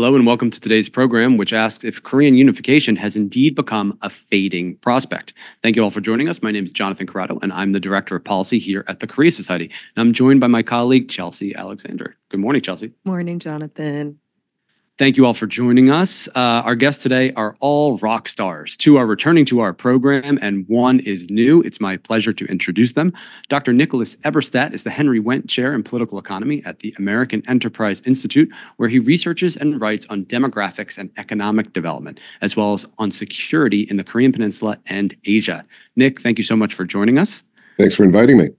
Hello, and welcome to today's program, which asks if Korean unification has indeed become a fading prospect. Thank you all for joining us. My name is Jonathan Corrado, and I'm the Director of Policy here at the Korea Society. And I'm joined by my colleague, Chelsea Alexander. Good morning, Chelsea. Morning, Jonathan. Thank you all for joining us. Uh, our guests today are all rock stars. Two are returning to our program, and one is new. It's my pleasure to introduce them. Dr. Nicholas Eberstadt is the Henry Wendt Chair in Political Economy at the American Enterprise Institute, where he researches and writes on demographics and economic development, as well as on security in the Korean Peninsula and Asia. Nick, thank you so much for joining us. Thanks for inviting me.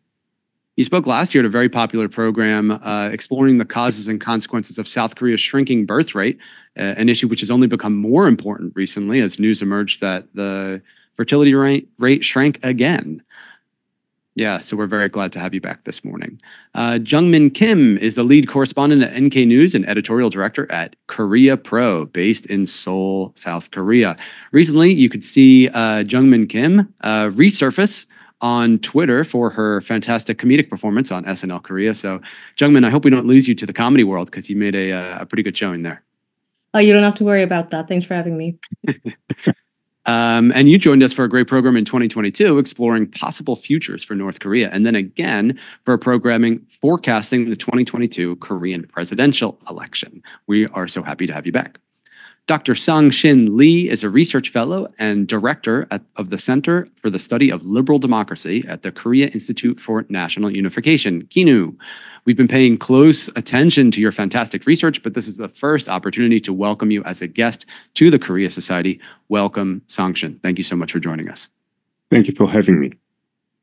You spoke last year at a very popular program uh, exploring the causes and consequences of South Korea's shrinking birth rate, uh, an issue which has only become more important recently as news emerged that the fertility rate, rate shrank again. Yeah, so we're very glad to have you back this morning. Uh, Jeongmin Kim is the lead correspondent at NK News and editorial director at Korea Pro, based in Seoul, South Korea. Recently, you could see uh, Jeongmin Kim uh, resurface on Twitter for her fantastic comedic performance on SNL Korea. So, Jeongmin, I hope we don't lose you to the comedy world because you made a, uh, a pretty good showing there. Oh, you don't have to worry about that. Thanks for having me. um, and you joined us for a great program in 2022 exploring possible futures for North Korea. And then again for programming forecasting the 2022 Korean presidential election. We are so happy to have you back. Dr. Sang Shin Lee is a research fellow and director at, of the Center for the Study of Liberal Democracy at the Korea Institute for National Unification, KINU. We've been paying close attention to your fantastic research, but this is the first opportunity to welcome you as a guest to the Korea Society. Welcome, Sang Shin. Thank you so much for joining us. Thank you for having me.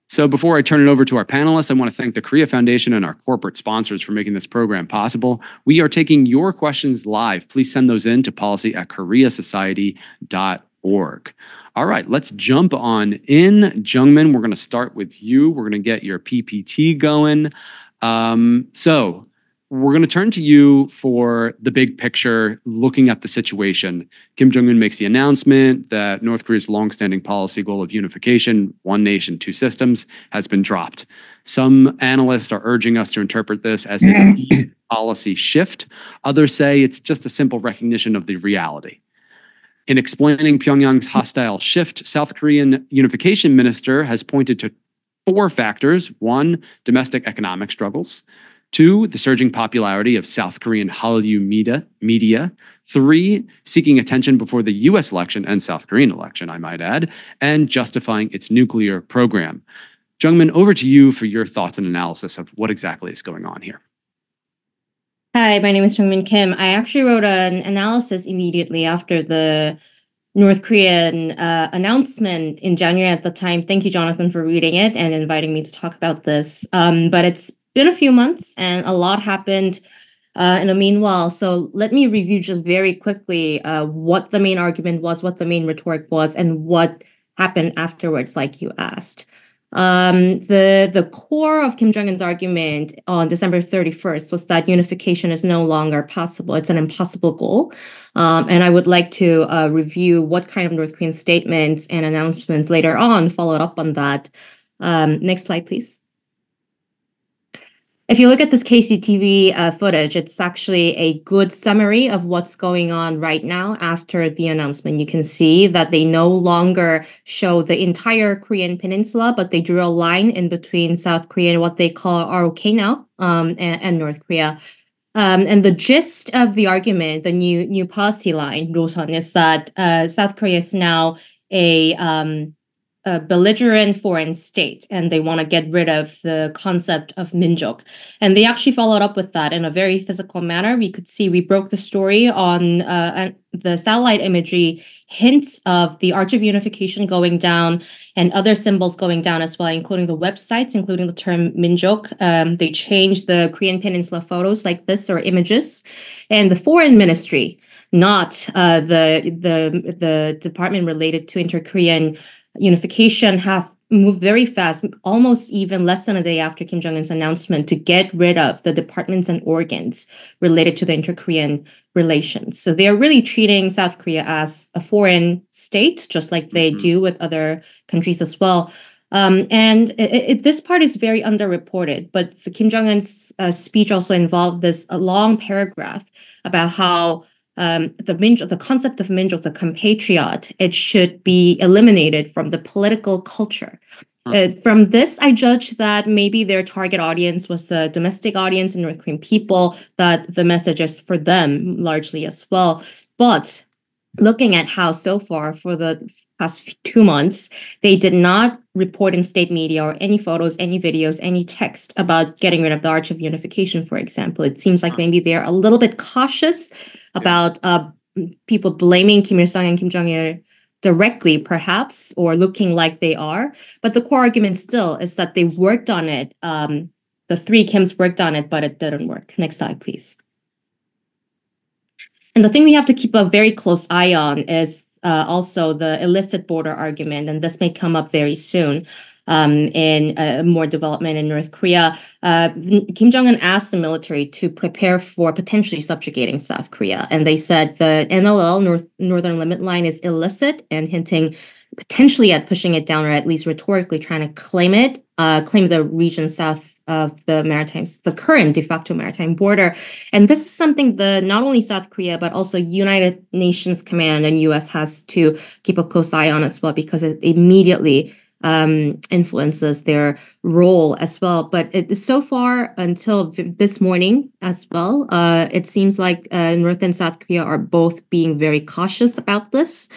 So before I turn it over to our panelists, I want to thank the Korea Foundation and our corporate sponsors for making this program possible. We are taking your questions live. Please send those in to policy at koreasociety.org. All right, let's jump on in. Jeongmin, we're going to start with you. We're going to get your PPT going. Um, so we're going to turn to you for the big picture, looking at the situation. Kim Jong un makes the announcement that North Korea's longstanding policy goal of unification, one nation, two systems, has been dropped. Some analysts are urging us to interpret this as a policy shift. Others say it's just a simple recognition of the reality. In explaining Pyongyang's hostile shift, South Korean unification minister has pointed to four factors one, domestic economic struggles. Two, the surging popularity of South Korean Hallyu media. Three, seeking attention before the US election and South Korean election, I might add, and justifying its nuclear program. Jeongmin, over to you for your thoughts and analysis of what exactly is going on here. Hi, my name is Jeongmin Kim. I actually wrote an analysis immediately after the North Korean uh, announcement in January at the time. Thank you, Jonathan, for reading it and inviting me to talk about this. Um, but it's been a few months and a lot happened uh, in the meanwhile. So let me review just very quickly uh, what the main argument was, what the main rhetoric was, and what happened afterwards, like you asked. Um, the the core of Kim Jong Un's argument on December 31st was that unification is no longer possible. It's an impossible goal. Um, and I would like to uh, review what kind of North Korean statements and announcements later on followed up on that. Um, next slide, please. If you look at this KCTV uh, footage, it's actually a good summary of what's going on right now after the announcement. You can see that they no longer show the entire Korean peninsula, but they drew a line in between South Korea and what they call ROK now um, and, and, North Korea. Um, and the gist of the argument, the new new policy line, Rosan, is that uh, South Korea is now a um, a belligerent foreign state and they want to get rid of the concept of minjok. And they actually followed up with that in a very physical manner. We could see we broke the story on uh, the satellite imagery hints of the arch of unification going down and other symbols going down as well including the websites including the term minjok. Um, they changed the korean peninsula photos like this or images. And the foreign ministry not uh, the the the department related to inter-Korean unification have moved very fast, almost even less than a day after Kim Jong un's announcement to get rid of the departments and organs related to the inter Korean relations. So they're really treating South Korea as a foreign state, just like they mm-hmm. do with other countries as well. Um, and it, it, this part is very underreported, but Kim Jong un's uh, speech also involved this a long paragraph about how um, the Minjok, the concept of Minjok, the compatriot, it should be eliminated from the political culture. Uh, from this, I judge that maybe their target audience was the domestic audience and North Korean people, that the message is for them largely as well. But looking at how so far for the past two months, they did not report in state media or any photos, any videos, any text about getting rid of the Arch of Unification, for example. It seems like maybe they're a little bit cautious about uh, people blaming Kim Il sung and Kim Jong il directly, perhaps, or looking like they are. But the core argument still is that they worked on it. Um, the three Kims worked on it, but it didn't work. Next slide, please. And the thing we have to keep a very close eye on is uh, also the illicit border argument, and this may come up very soon um, in uh, more development in North Korea. Uh, Kim Jong Un asked the military to prepare for potentially subjugating South Korea, and they said the NLL North Northern Limit Line is illicit, and hinting potentially at pushing it down, or at least rhetorically trying to claim it, uh, claim the region south of the maritime, the current de facto maritime border. And this is something the not only South Korea, but also United Nations Command and US has to keep a close eye on as well, because it immediately um, influences their role as well. But it, so far until this morning as well, uh, it seems like uh, North and South Korea are both being very cautious about this.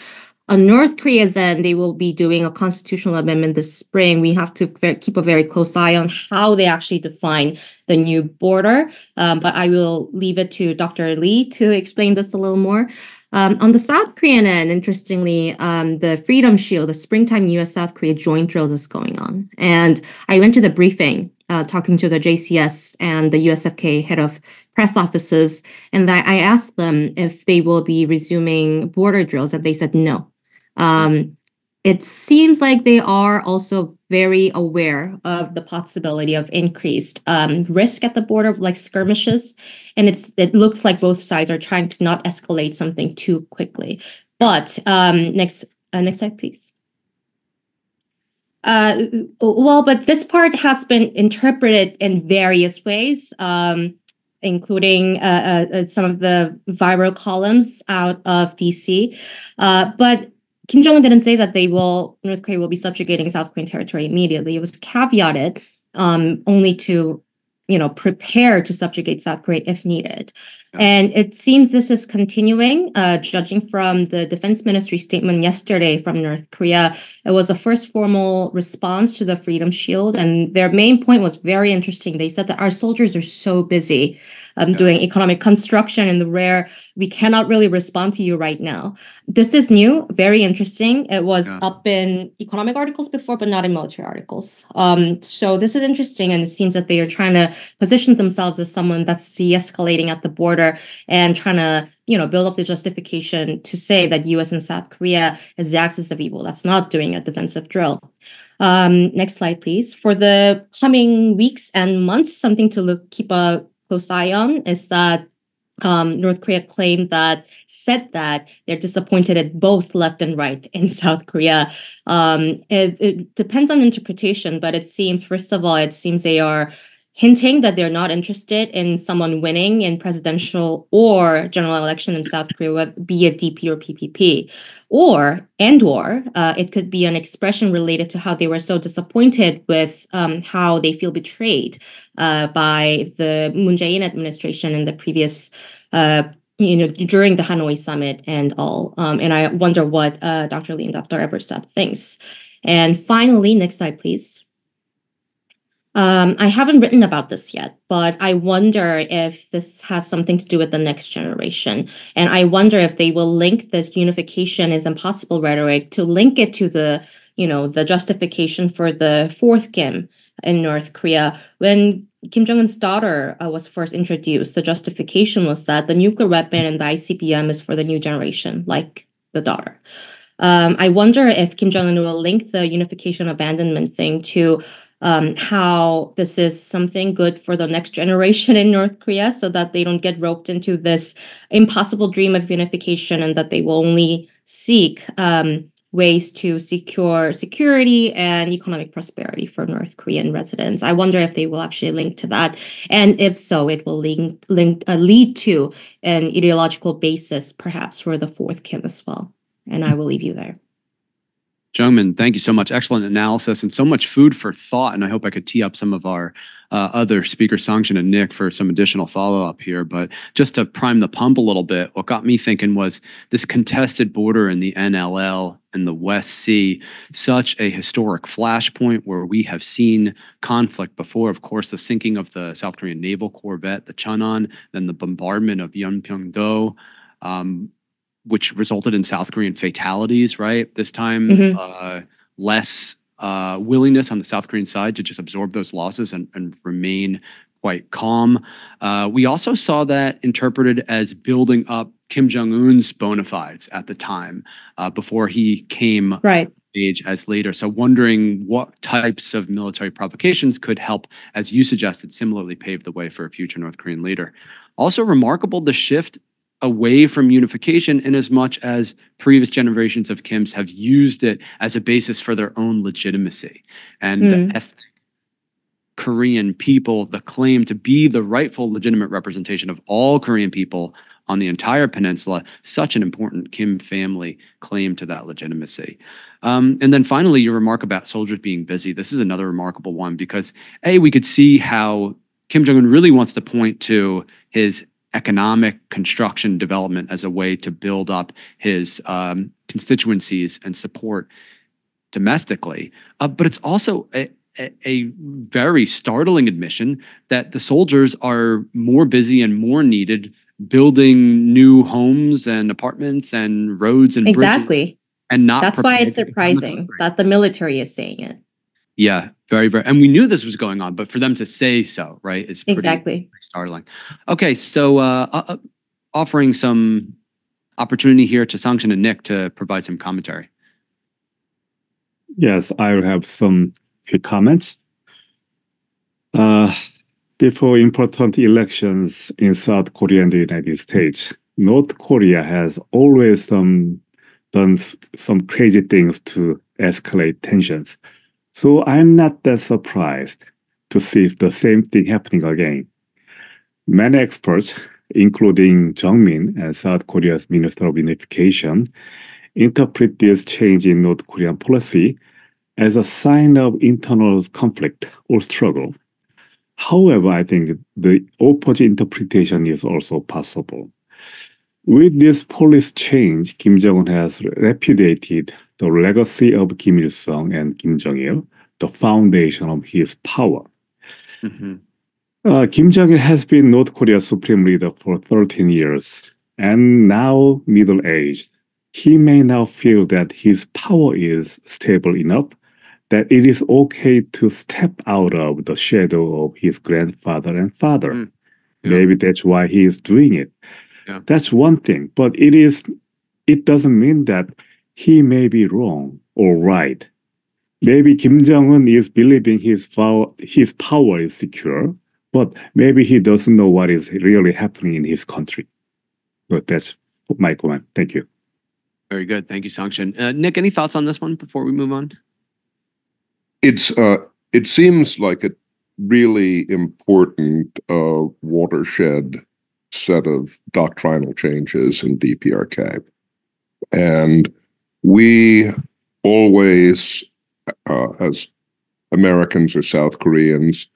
On North Korea's end, they will be doing a constitutional amendment this spring. We have to keep a very close eye on how they actually define the new border. Um, but I will leave it to Dr. Lee to explain this a little more. Um, on the South Korean end, interestingly, um, the Freedom Shield, the springtime US South Korea joint drills is going on. And I went to the briefing uh, talking to the JCS and the USFK head of press offices, and I asked them if they will be resuming border drills, and they said no. Um, it seems like they are also very aware of the possibility of increased um, risk at the border, like skirmishes, and it's it looks like both sides are trying to not escalate something too quickly. But um, next, uh, next slide, please. Uh, well, but this part has been interpreted in various ways, um, including uh, uh, some of the viral columns out of DC. Uh, but Kim Jong Un didn't say that they will North Korea will be subjugating South Korean territory immediately. It was caveated um, only to you know prepare to subjugate South Korea if needed. And it seems this is continuing, uh, judging from the defense ministry statement yesterday from North Korea. It was the first formal response to the Freedom Shield. And their main point was very interesting. They said that our soldiers are so busy um, yeah. doing economic construction in the rare. We cannot really respond to you right now. This is new, very interesting. It was yeah. up in economic articles before, but not in military articles. Um, so this is interesting, and it seems that they are trying to position themselves as someone that's de-escalating at the border and trying to you know, build up the justification to say that U.S. and South Korea is the axis of evil. That's not doing a defensive drill. Um, next slide, please. For the coming weeks and months, something to look keep a is that um, North Korea claimed that said that they're disappointed at both left and right in South Korea. Um, it, it, depends on interpretation, but it seems, first of all, it seems they are hinting that they're not interested in someone winning in presidential or general election in South Korea, be it DP or PPP, or and or uh, it could be an expression related to how they were so disappointed with um, how they feel betrayed uh, by the Moon Jae-in administration in the previous. Uh, you know, during the Hanoi summit and all. Um, and I wonder what uh, Dr. Lee and Dr. Eberstadt thinks. And finally, next slide, please. Um, I haven't written about this yet, but I wonder if this has something to do with the next generation. And I wonder if they will link this unification is impossible rhetoric to link it to the, you know, the justification for the fourth Kim in North Korea. When Kim Jong Un's daughter uh, was first introduced, the justification was that the nuclear weapon and the ICBM is for the new generation, like the daughter. Um, I wonder if Kim Jong Un will link the unification abandonment thing to um, how this is something good for the next generation in North Korea so that they don't get roped into this impossible dream of unification and that they will only seek um, ways to secure security and economic prosperity for North Korean residents. I wonder if they will actually link to that, and if so, it will link, link uh, lead to an ideological basis, perhaps for the fourth Kim as well. And I will leave you there. Jeongmin, thank you so much. Excellent analysis and so much food for thought. And I hope I could tee up some of our uh, other speaker, Sangshin and Nick, for some additional follow up here. But just to prime the pump a little bit, what got me thinking was this contested border in the NLL and the West Sea, such a historic flashpoint where we have seen conflict before. Of course, the sinking of the South Korean naval corvette, the Cheonan, then the bombardment of Yeonpyeong-do. Um, which resulted in South Korean fatalities, right? This time, Mhm. uh, less uh, willingness on the South Korean side to just absorb those losses and, and remain quite calm. Uh, we also saw that interpreted as building up Kim Jong Un's bona fides at the time uh, before he came Right. age as later. So wondering what types of military provocations could help, as you suggested, similarly pave the way for a future North Korean leader. Also remarkable the shift away from unification in as much as previous generations of Kims have used it as a basis for their own legitimacy. And the Mm. ethnic Korean people, the claim to be the rightful legitimate representation of all Korean people on the entire peninsula, such an important Kim family claim to that legitimacy. Um, and then finally, your remark about soldiers being busy. This is another remarkable one because A, we could see how Kim Jong un really wants to point to his economic construction development as a way to build up his um, constituencies and support domestically. Uh, but it's also a, a, very startling admission that the soldiers are more busy and more needed building new homes and apartments and roads and bridges Exactly. and not That's why it's to become a surprising that the military is saying it. Yeah, very, very. And we knew this was going on, but for them to say so, right, is pretty, Exactly. pretty startling. Okay, so uh, uh, uh, offering some opportunity here to Sangshin and Nick to provide some commentary. Yes, I have some quick comments. Uh, before important elections in South Korea and the United States, North Korea has always um, done some crazy things to escalate tensions. So I'm not that surprised to see the same thing happening again. Many experts, including Jeongmin and South Korea's Minister of Unification, interpret this change in North Korean policy as a sign of internal conflict or struggle. However, I think the opposite interpretation is also possible. With this policy change, Kim Jong un has repudiated the legacy of Kim Il sung and Kim Jong il, the foundation of his power. Mhm. Uh, Kim Jong il has been North Korea's supreme leader for 13 years and now middle aged. He may now feel that his power is stable enough that it is okay to step out of the shadow of his grandfather and father. Mm. Yeah. Maybe that's why he is doing it. Yeah. That's one thing, but it is it doesn't mean that he may be wrong or right. Maybe Kim Jong Un is believing his power, his power is secure, but maybe he doesn't know what is really happening in his country. But that's my comment. Thank you. Very good. Thank you, Sangshin. Uh, Nick, any thoughts on this one before we move on? it's uh it seems like a really important uh watershed set of doctrinal changes in DPRK. And we always, uh, as Americans or South Koreans,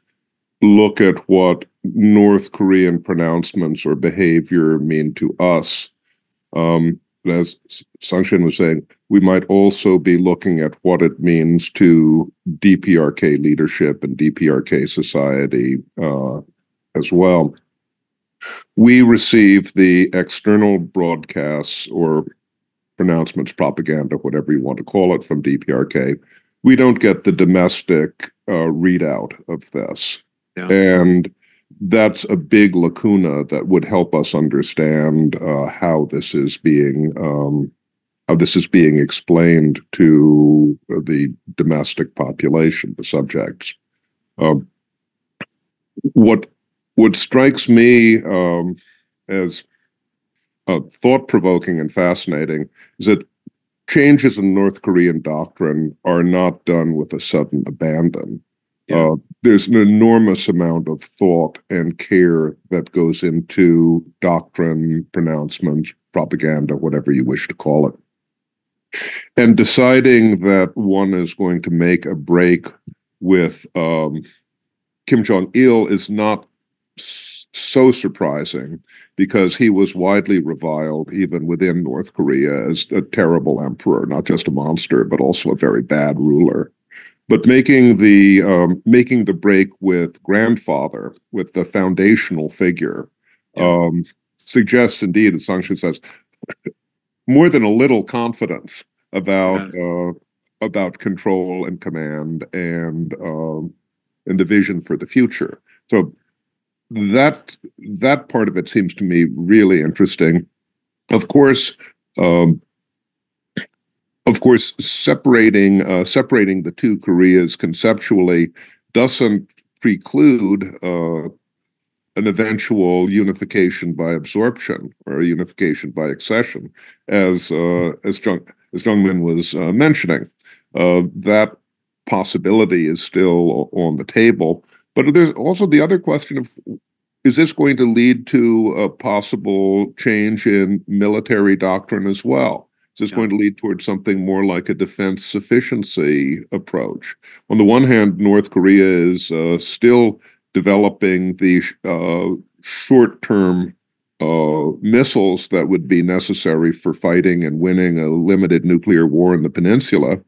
look at what North Korean pronouncements or behavior mean to us. Um, as Sangshin was saying, we might also be looking at what it means to DPRK leadership and DPRK society uh, as well. We receive the external broadcasts or pronouncements, propaganda, whatever you want to call it, from DPRK. We don't get the domestic uh, readout of this. Yeah. And that's a big lacuna that would help us understand uh, how this is being um, how this is being explained to the domestic population, the subjects. Um, what what strikes me um, as uh, thought provoking and fascinating is that changes in North Korean doctrine are not done with a sudden abandon. Yeah. Uh, there's an enormous amount of thought and care that goes into doctrine, pronouncements, propaganda, whatever you wish to call it. And deciding that one is going to make a break with um, Kim Jong il is not so surprising because he was widely reviled even within North Korea as a terrible emperor, not just a monster, but also a very bad ruler. But making the um, making the break with grandfather, with the foundational figure, Yeah. um, suggests indeed, as Sangshin says, more than a little confidence about uh, about control and command and um, and the vision for the future. So that that part of it seems to me really interesting. Of course, um, of course, separating uh, separating the two Koreas conceptually doesn't preclude uh, an eventual unification by absorption or unification by accession, as uh, as Jung as Jeongmin was uh, mentioning. Uh, that possibility is still on the table. But there's also the other question of is this going to lead to a possible change in military doctrine as well? Is this Yeah. going to lead towards something more like a defense sufficiency approach? On the one hand, North Korea is uh, still developing the uh, short term uh, missiles that would be necessary for fighting and winning a limited nuclear war in the peninsula.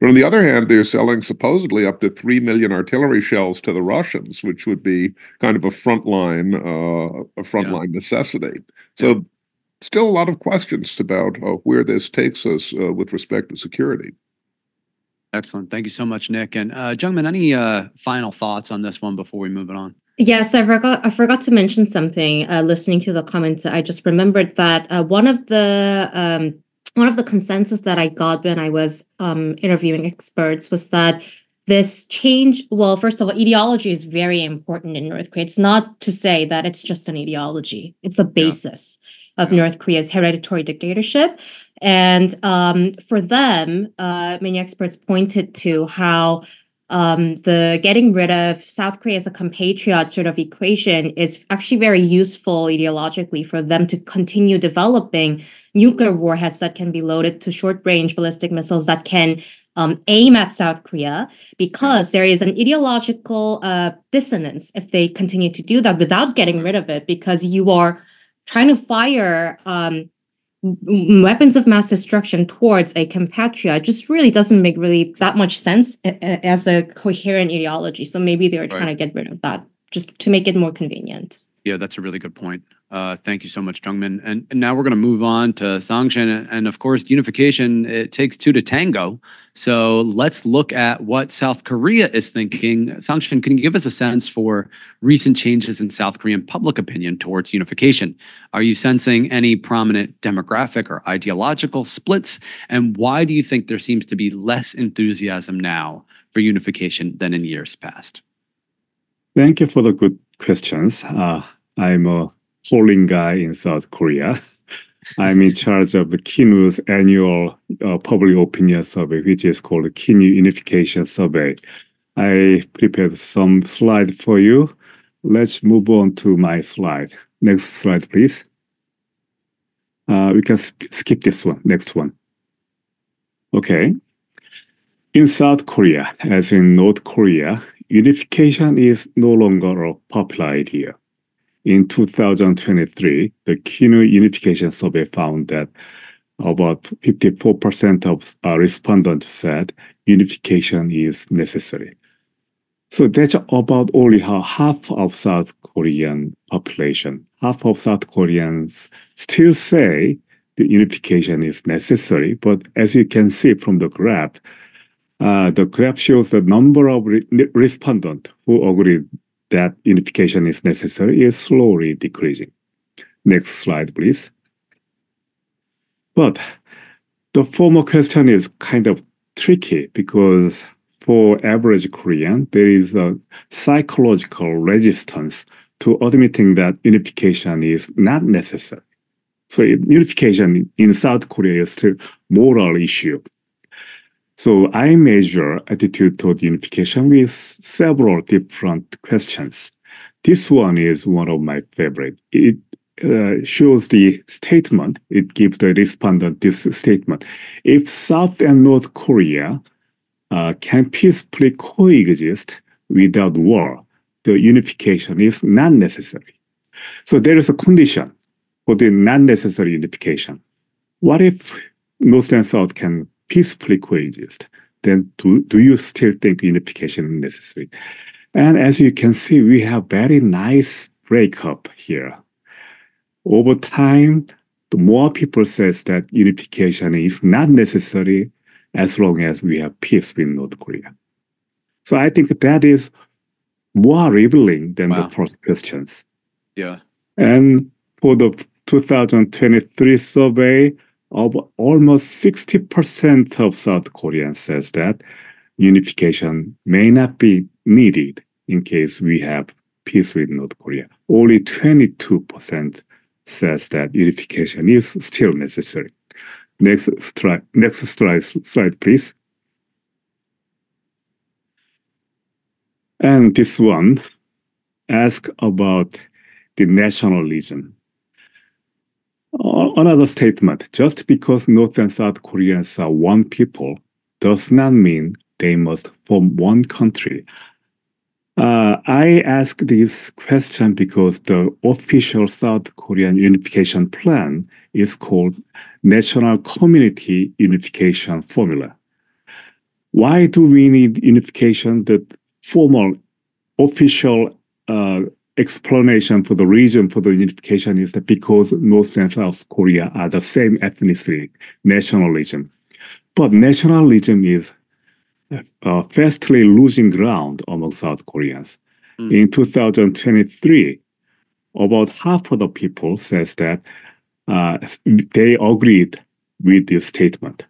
But on the other hand, they're selling supposedly up to 3 million artillery shells to the Russians, which would be kind of a frontline, uh, a frontline necessity. So, still a lot of questions about uh, where this takes us uh, with respect to security. Excellent. Thank you so much, Nick. And uh, Jeongmin, any uh, final thoughts on this one before we move it on? Yes, I forgot. I forgot to mention something. Uh, listening to the comments, I just remembered that uh, one of the um, one of the consensus that I got when I was um, interviewing experts was that this change. Well, first of all, ideology is very important in North Korea. It's not to say that it's just an ideology; it's the basis of Yeah. North Korea's hereditary dictatorship. And um, for them, uh, many experts pointed to how um, the getting rid of South Korea as a compatriot sort of equation is actually very useful ideologically for them to continue developing nuclear warheads that can be loaded to short range ballistic missiles that can um, aim at South Korea because there is an ideological uh, dissonance if they continue to do that without getting rid of it because you are trying to fire um, weapons of mass destruction towards a compatriot just really doesn't make really that much sense as a coherent ideology. So maybe they were trying Right. to get rid of that just to make it more convenient. Yeah, that's a really good point. Uh, thank you so much, Jeongmin. And, and now we're going to move on to Sangshin. And, of course, unification, it takes two to tango. So let's look at what South Korea is thinking. Sangshin, can you give us a sense for recent changes in South Korean public opinion towards unification? Are you sensing any prominent demographic or ideological splits? And why do you think there seems to be less enthusiasm now for unification than in years past? Thank you for the good questions. Uh, I'm a polling guy in South Korea. I'm in charge of the KINU's annual uh, public opinion survey, which is called the KINU Unification Survey. I prepared some slide for you. Let's move on to my slide. Next slide, please. Uh, we can sk- skip this one. Next one. Okay. In South Korea, as in North Korea, unification is no longer a popular idea. In 2023, the KINU Unification Survey found that about 54% of uh, respondents said unification is necessary. So that's about only half of South Korean population. Half of South Koreans still say the unification is necessary, but as you can see from the graph, uh, the graph shows the number of re- respondents who agree that unification is necessary is slowly decreasing. Next slide, please. But the formal question is kind of tricky because for average Korean, there is a psychological resistance to admitting that unification is not necessary. So unification in South Korea is still moral issue. So I measure attitude toward unification with several different questions. This one is one of my favorite. It uh, shows the statement. It gives the respondent this statement. If South and North Korea uh, can peacefully coexist without war, the unification is not necessary. So there is a condition for the non-necessary unification. What if North and South can peacefully coexist? Then do, do you still think unification is necessary? And as you can see, we have very nice breakup here. Over time, the more people says that unification is not necessary as long as we have peace with North Korea. So I think that is more revealing than Wow. the first questions. Yeah. And for the 2023 survey, of almost 60% of South Koreans says that unification may not be needed in case we have peace with North Korea. Only 22% says that unification is still necessary. Next slide, next slide, slide, please. And this one ask about the nationalism. Uh, Another statement, just because North and South Koreans are one people does not mean they must form one country. Uh, I ask this question because the official South Korean unification plan is called National Community Unification Formula. Why do we need unification? The formal official uh, explanation for the reason for the unification is that because North and South Korea are the same ethnicity, nationalism. But nationalism is uh, fastly losing ground among South Koreans. Mm. In 2023, about half of the people says that uh, they agreed with this statement.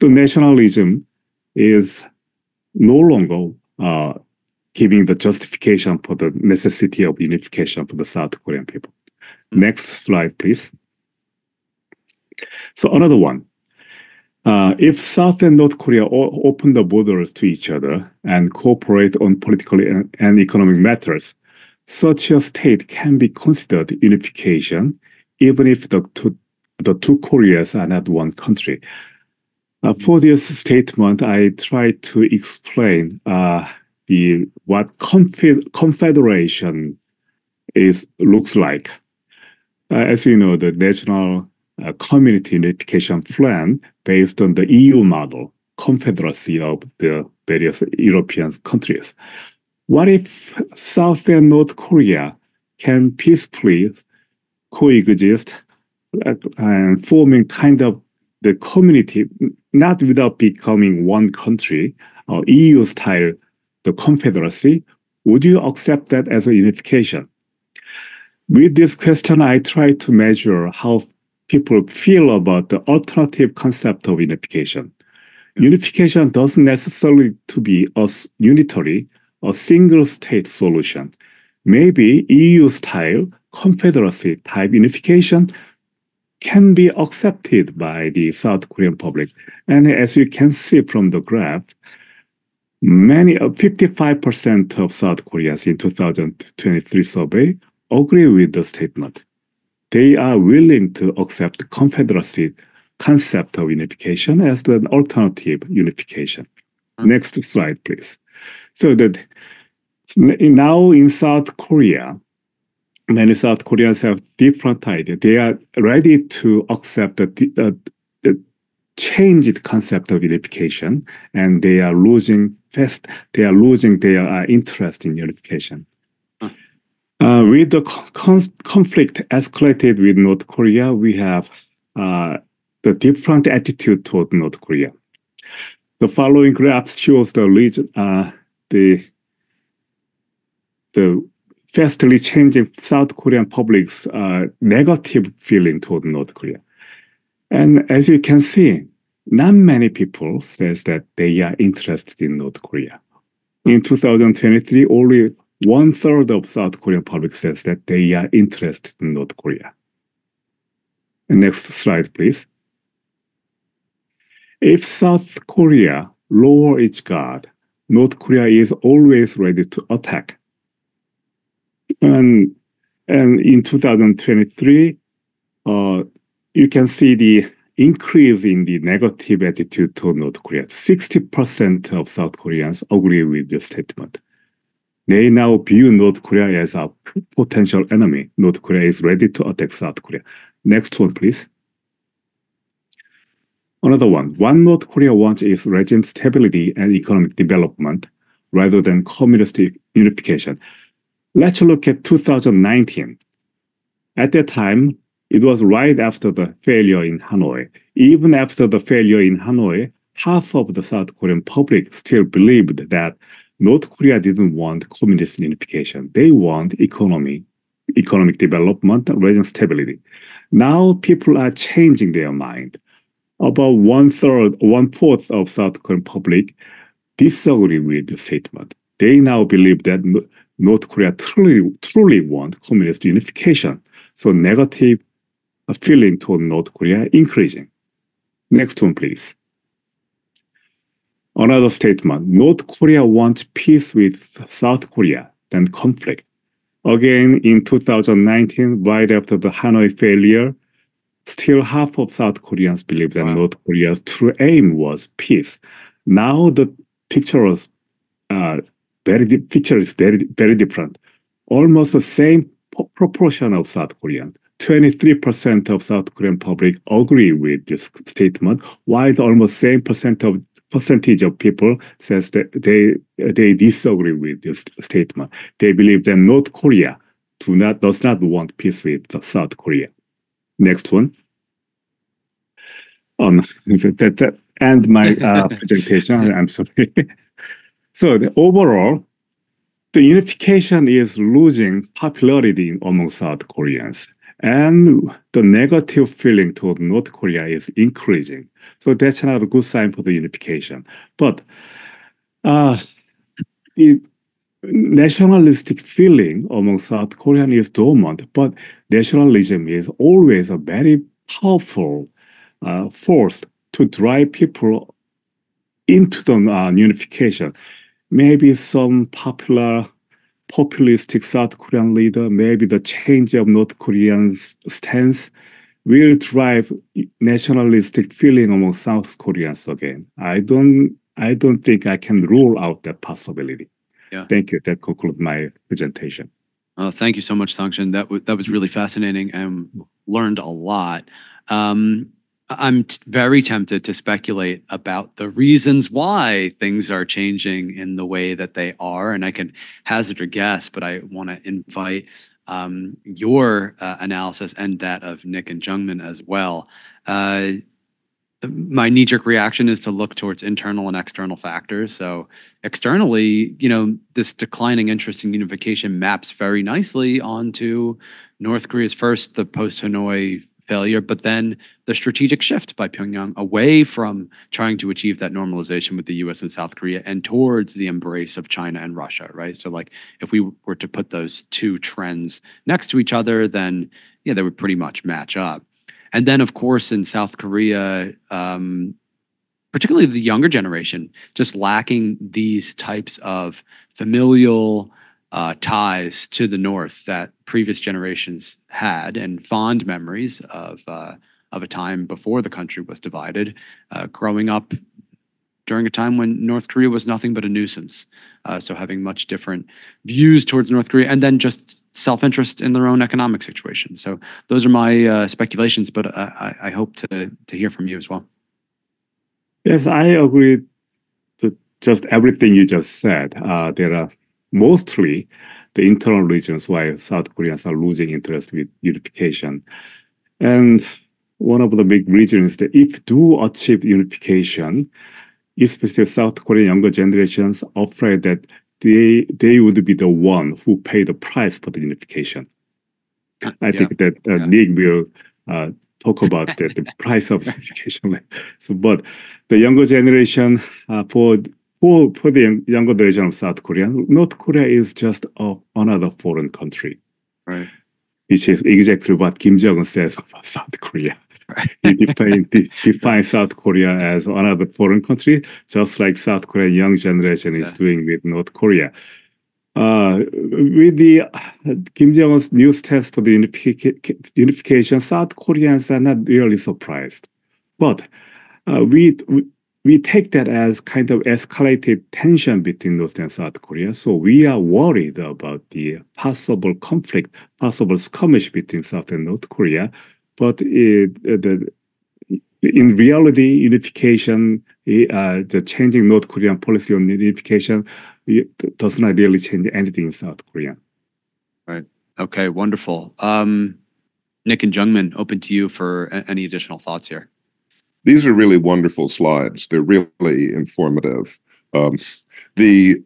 The nationalism is no longer uh, giving the justification for the necessity of unification for the South Korean people. Mm. Next slide, please. So another one. Uh, if South and North Korea open the borders to each other and cooperate on political and, and economic matters, such a state can be considered unification, even if the two, the two Koreas are not one country. Uh, for this statement, I try to explain uh, the what confe- confederation is looks like. Uh, as you know, the national uh, community unification plan based on the EU model, confederacy of the various European countries. What if South and North Korea can peacefully coexist uh, and forming kind of the community, not without becoming one country or EU style, the confederacy? Would you accept that as a unification? With this question, I try to measure how people feel about the alternative concept of unification. Unification doesn't necessarily to be a unitary, a single state solution. Maybe EU style confederacy type unification can be accepted by the South Korean public. And as you can see from the graph, many, uh, 55% of South Koreans in 2023 survey agree with the statement. They are willing to accept the confederacy concept of unification as an alternative unification. Mm. Next slide, please. So that now in South Korea, many South Koreans have different ideas. They are ready to accept the, uh, the changed concept of unification, and they are losing fast. They are losing their uh, interest in unification. Uh, with the con- conflict escalated with North Korea, we have uh, the different attitude toward North Korea. The following graph shows the region, uh, the the fastly changing South Korean public's uh, negative feeling toward North Korea. And as you can see, not many people says that they are interested in North Korea. In 2023, only one third of South Korean public says that they are interested in North Korea. Next slide, please. If South Korea lower its guard, North Korea is always ready to attack. And, and in 2023, uh, you can see the increase in the negative attitude toward North Korea. 60% of South Koreans agree with this statement. They now view North Korea as a potential enemy. North Korea is ready to attack South Korea. Next one, please. Another one. One North Korea wants is regime stability and economic development rather than communist unification. Let's look at 2019. At that time, it was right after the failure in Hanoi. Even after the failure in Hanoi, half of the South Korean public still believed that North Korea didn't want communist unification. They want economy, economic development, regional stability. Now people are changing their mind. About one third, one fourth of South Korean public disagree with the statement. They now believe that North Korea truly, truly want communist unification. So negative feeling toward North Korea increasing. Next one, please. Another statement, North Korea wants peace with South Korea than conflict. Again, in 2019, right after the Hanoi failure, still half of South Koreans believe that wow. North Korea's true aim was peace. Now the picture was uh, very picture is very very different. Almost the same proportion of South Koreans. 23% of South Korean public agree with this statement, while the almost same percent of percentage of people says that they they disagree with this statement. They believe that North Korea do not does not want peace with South Korea. Next one. Um, that, that end my uh, presentation. I'm sorry. so the overall, the unification is losing popularity among South Koreans. And the negative feeling toward North Korea is increasing. So that's not a good sign for the unification. But uh, the nationalistic feeling among South Korean is dormant, but nationalism is always a very powerful uh, force to drive people into the uh, unification. Maybe some popular populistic South Korean leader, maybe the change of North Koreans' stance will drive nationalistic feeling among South Koreans again. I don't I don't think I can rule out that possibility. Yeah. Thank you. That concludes my presentation. Uh, thank you so much, Sangshin. That w- that was really fascinating and learned a lot. Um, I'm t- very tempted to speculate about the reasons why things are changing in the way that they are, and I can hazard a guess, but I want to invite um, your uh, analysis and that of Nick and Jeongmin as well. Uh, my knee-jerk reaction is to look towards internal and external factors. So externally, you know, this declining interest in unification maps very nicely onto North Korea's first, the post-Hanoi failure, but then the strategic shift by Pyongyang away from trying to achieve that normalization with the US and South Korea and towards the embrace of China and Russia, right? So, like, if we were to put those two trends next to each other, then yeah, they would pretty much match up. And then, of course, in South Korea, um, particularly the younger generation, just lacking these types of familial uh, ties to the North that previous generations had, and fond memories of uh, of a time before the country was divided, uh, growing up during a time when North Korea was nothing but a nuisance. Uh, so having much different views towards North Korea, and then just self-interest in their own economic situation. So those are my uh, speculations, but I, I hope to to hear from you as well. Yes, I agree to just everything you just said. Uh, there are mostly the internal reasons why South Koreans are losing interest with unification. And one of the big reasons is that if do achieve unification, especially South Korean younger generations are afraid that they they would be the one who pay the price for the unification. I yeah. think that uh, yeah. Nick will uh, talk about the, the price of unification. so, but the younger generation uh, for for, for the younger generation of South Korea, North Korea is just a, another foreign country. Right. which is exactly what Kim Jong Un says about South Korea. Right. he define, de- defines South Korea as another foreign country, just like South Korean young generation is Yeah. doing with North Korea. Uh, with the uh, Kim Jong Un's new steps for the unifica- unification, South Koreans are not really surprised, but uh, we, we we take that as kind of escalated tension between North and South Korea. So we are worried about the possible conflict, possible skirmish between South and North Korea. But it, the, in reality, unification, uh, the changing North Korean policy on unification does not really change anything in South Korea. Right. Okay, wonderful. Um, Nick and Jeongmin, open to you for any additional thoughts here. These are really wonderful slides. They're really informative. Um, the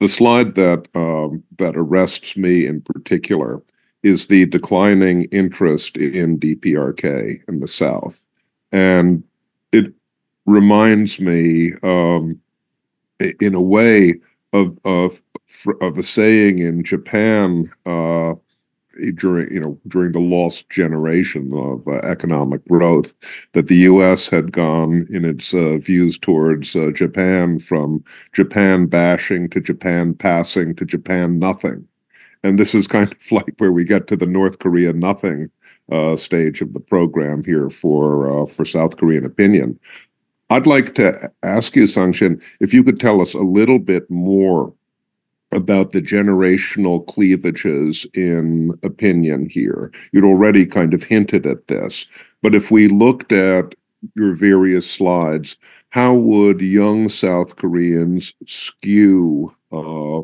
the slide that um, that arrests me in particular is the declining interest in DPRK in the South, and it reminds me, um, in a way, of of of a saying in Japan uh, during you know during the lost generation of uh, economic growth that the U.S. had gone in its uh, views towards uh, Japan from Japan bashing to Japan passing to Japan nothing, and this is kind of like where we get to the North Korea nothing uh, stage of the program here for uh, for South Korean opinion. I'd like to ask you, Sangshin, if you could tell us a little bit more about the generational cleavages in opinion here. You'd already kind of hinted at this, but if we looked at your various slides, how would young South Koreans skew uh,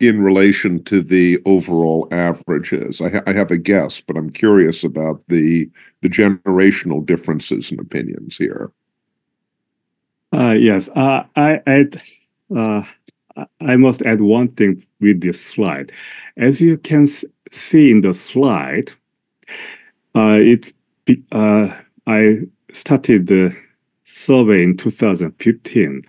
in relation to the overall averages? I, ha- I have a guess, but I'm curious about the the generational differences in opinions here. Uh, yes, uh, I I- I must add one thing with this slide. As you can see in the slide, uh, it uh, I started the survey in 2015,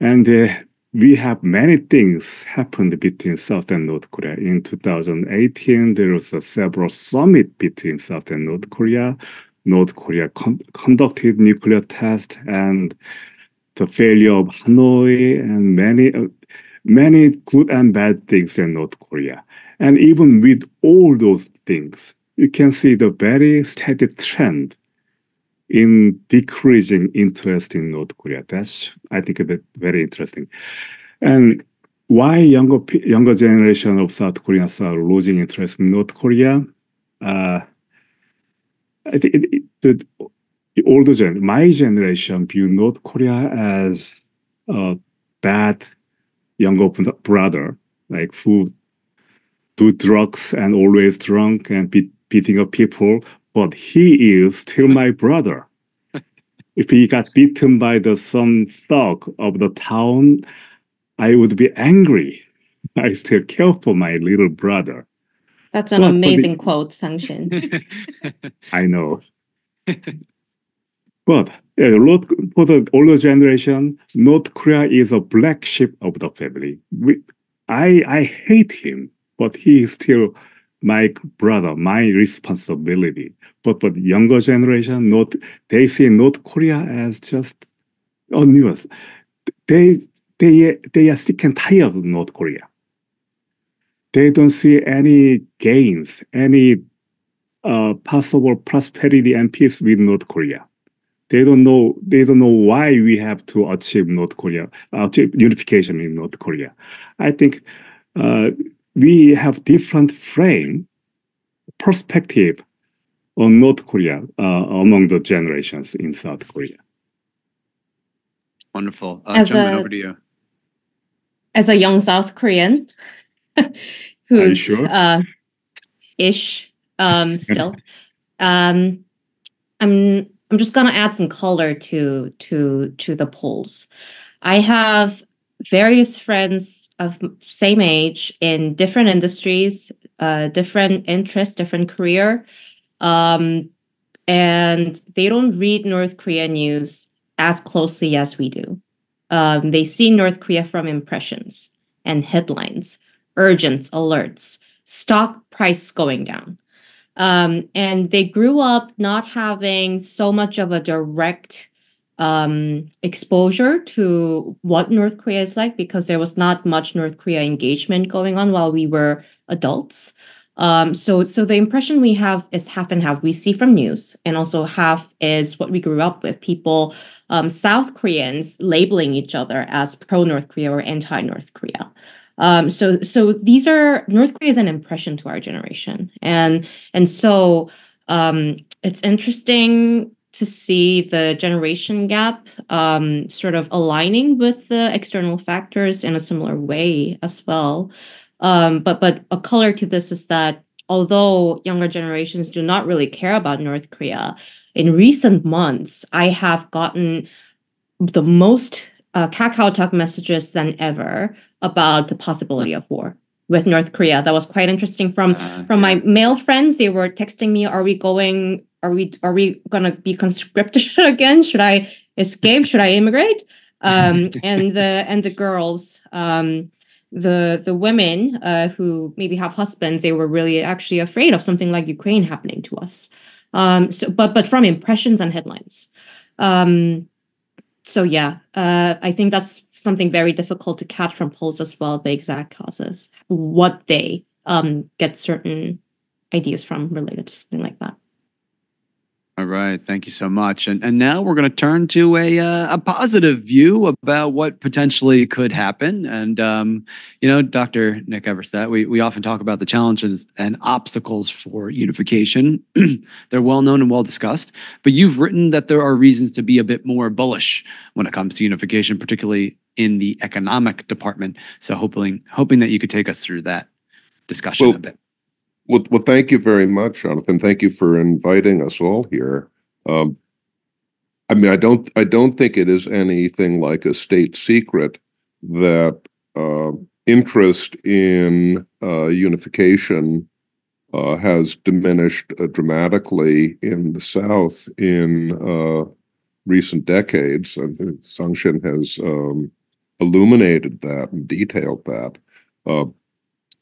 and uh, we have many things happened between South and North Korea. In 2018, there was a several summit between South and North Korea. North Korea con- conducted nuclear tests and the failure of Hanoi and many many good and bad things in North Korea. And even with all those things, you can see the very steady trend in decreasing interest in North Korea. That's I think very interesting. And why younger younger generation of South Koreans are losing interest in North Korea? Uh, I think it, it, the the older generation, my generation view North Korea as a bad younger brother, like who do drugs and always drunk and beat, beating up people. But he is still my brother. if he got beaten by the some thug of the town, I would be angry. I still care for my little brother. That's an Well, but the- amazing quote, Sangshin. I know. but look, for the older generation, North Korea is a black sheep of the family. We, I I hate him, but he is still my brother, my responsibility. But but younger generation, not they see North Korea as just news. They they they are sick and tired of North Korea. They don't see any gains, any uh, possible prosperity and peace with North Korea. They don't know. They don't know why we have to achieve North Korea, achieve unification in North Korea. I think uh, we have different frame perspective on North Korea uh, among the generations in South Korea. Wonderful. Uh, As a- over to you. As a young South Korean, who's sure? uh, ish um, still, um, I'm I'm just gonna add some color to to to the polls. I have various friends of same age in different industries, uh, different interests, different career, um, and they don't read North Korea news as closely as we do. Um, they see North Korea from impressions and headlines, urgent alerts, stock price going down. Um, and they grew up not having so much of a direct um, exposure to what North Korea is like because there was not much North Korea engagement going on while we were adults. Um, so, so the impression we have is half and half. We see from news, and also half is what we grew up with. People, um, South Koreans, labeling each other as pro North Korea or anti North Korea. Um, so, so these are North Korea is an impression to our generation, and and so um, it's interesting to see the generation gap um, sort of aligning with the external factors in a similar way as well. Um, but but a color to this is that although younger generations do not really care about North Korea, in recent months I have gotten the most uh, Kakao Talk messages than ever about the possibility of war with North Korea. That was quite interesting from uh, from yeah. my male friends. They were texting me, "Are we going? Are we are we gonna be conscripted again? Should I escape? Should I immigrate?" Um, and the and the girls. Um, the the women uh, who maybe have husbands, they were really actually afraid of something like Ukraine happening to us. Um, so, but but from impressions and headlines. Um, so yeah, uh, I think that's something very difficult to catch from polls as well. The exact causes, what they um, get certain ideas from related to something like that. All right, thank you so much. And and now we're going to turn to a uh, a positive view about what potentially could happen. And um, you know, Dr. Nick Eberstadt, we we often talk about the challenges and obstacles for unification. They're well known and well discussed. But you've written that there are reasons to be a bit more bullish when it comes to unification, particularly in the economic department. So hoping hoping that you could take us through that discussion well, a bit. Well, well, thank you very much, Jonathan. Thank you for inviting us all here. Um, I mean, I don't, I don't think it is anything like a state secret that uh, interest in uh, unification uh, has diminished uh, dramatically in the South in uh, recent decades. I think Sangshin has um, illuminated that and detailed that.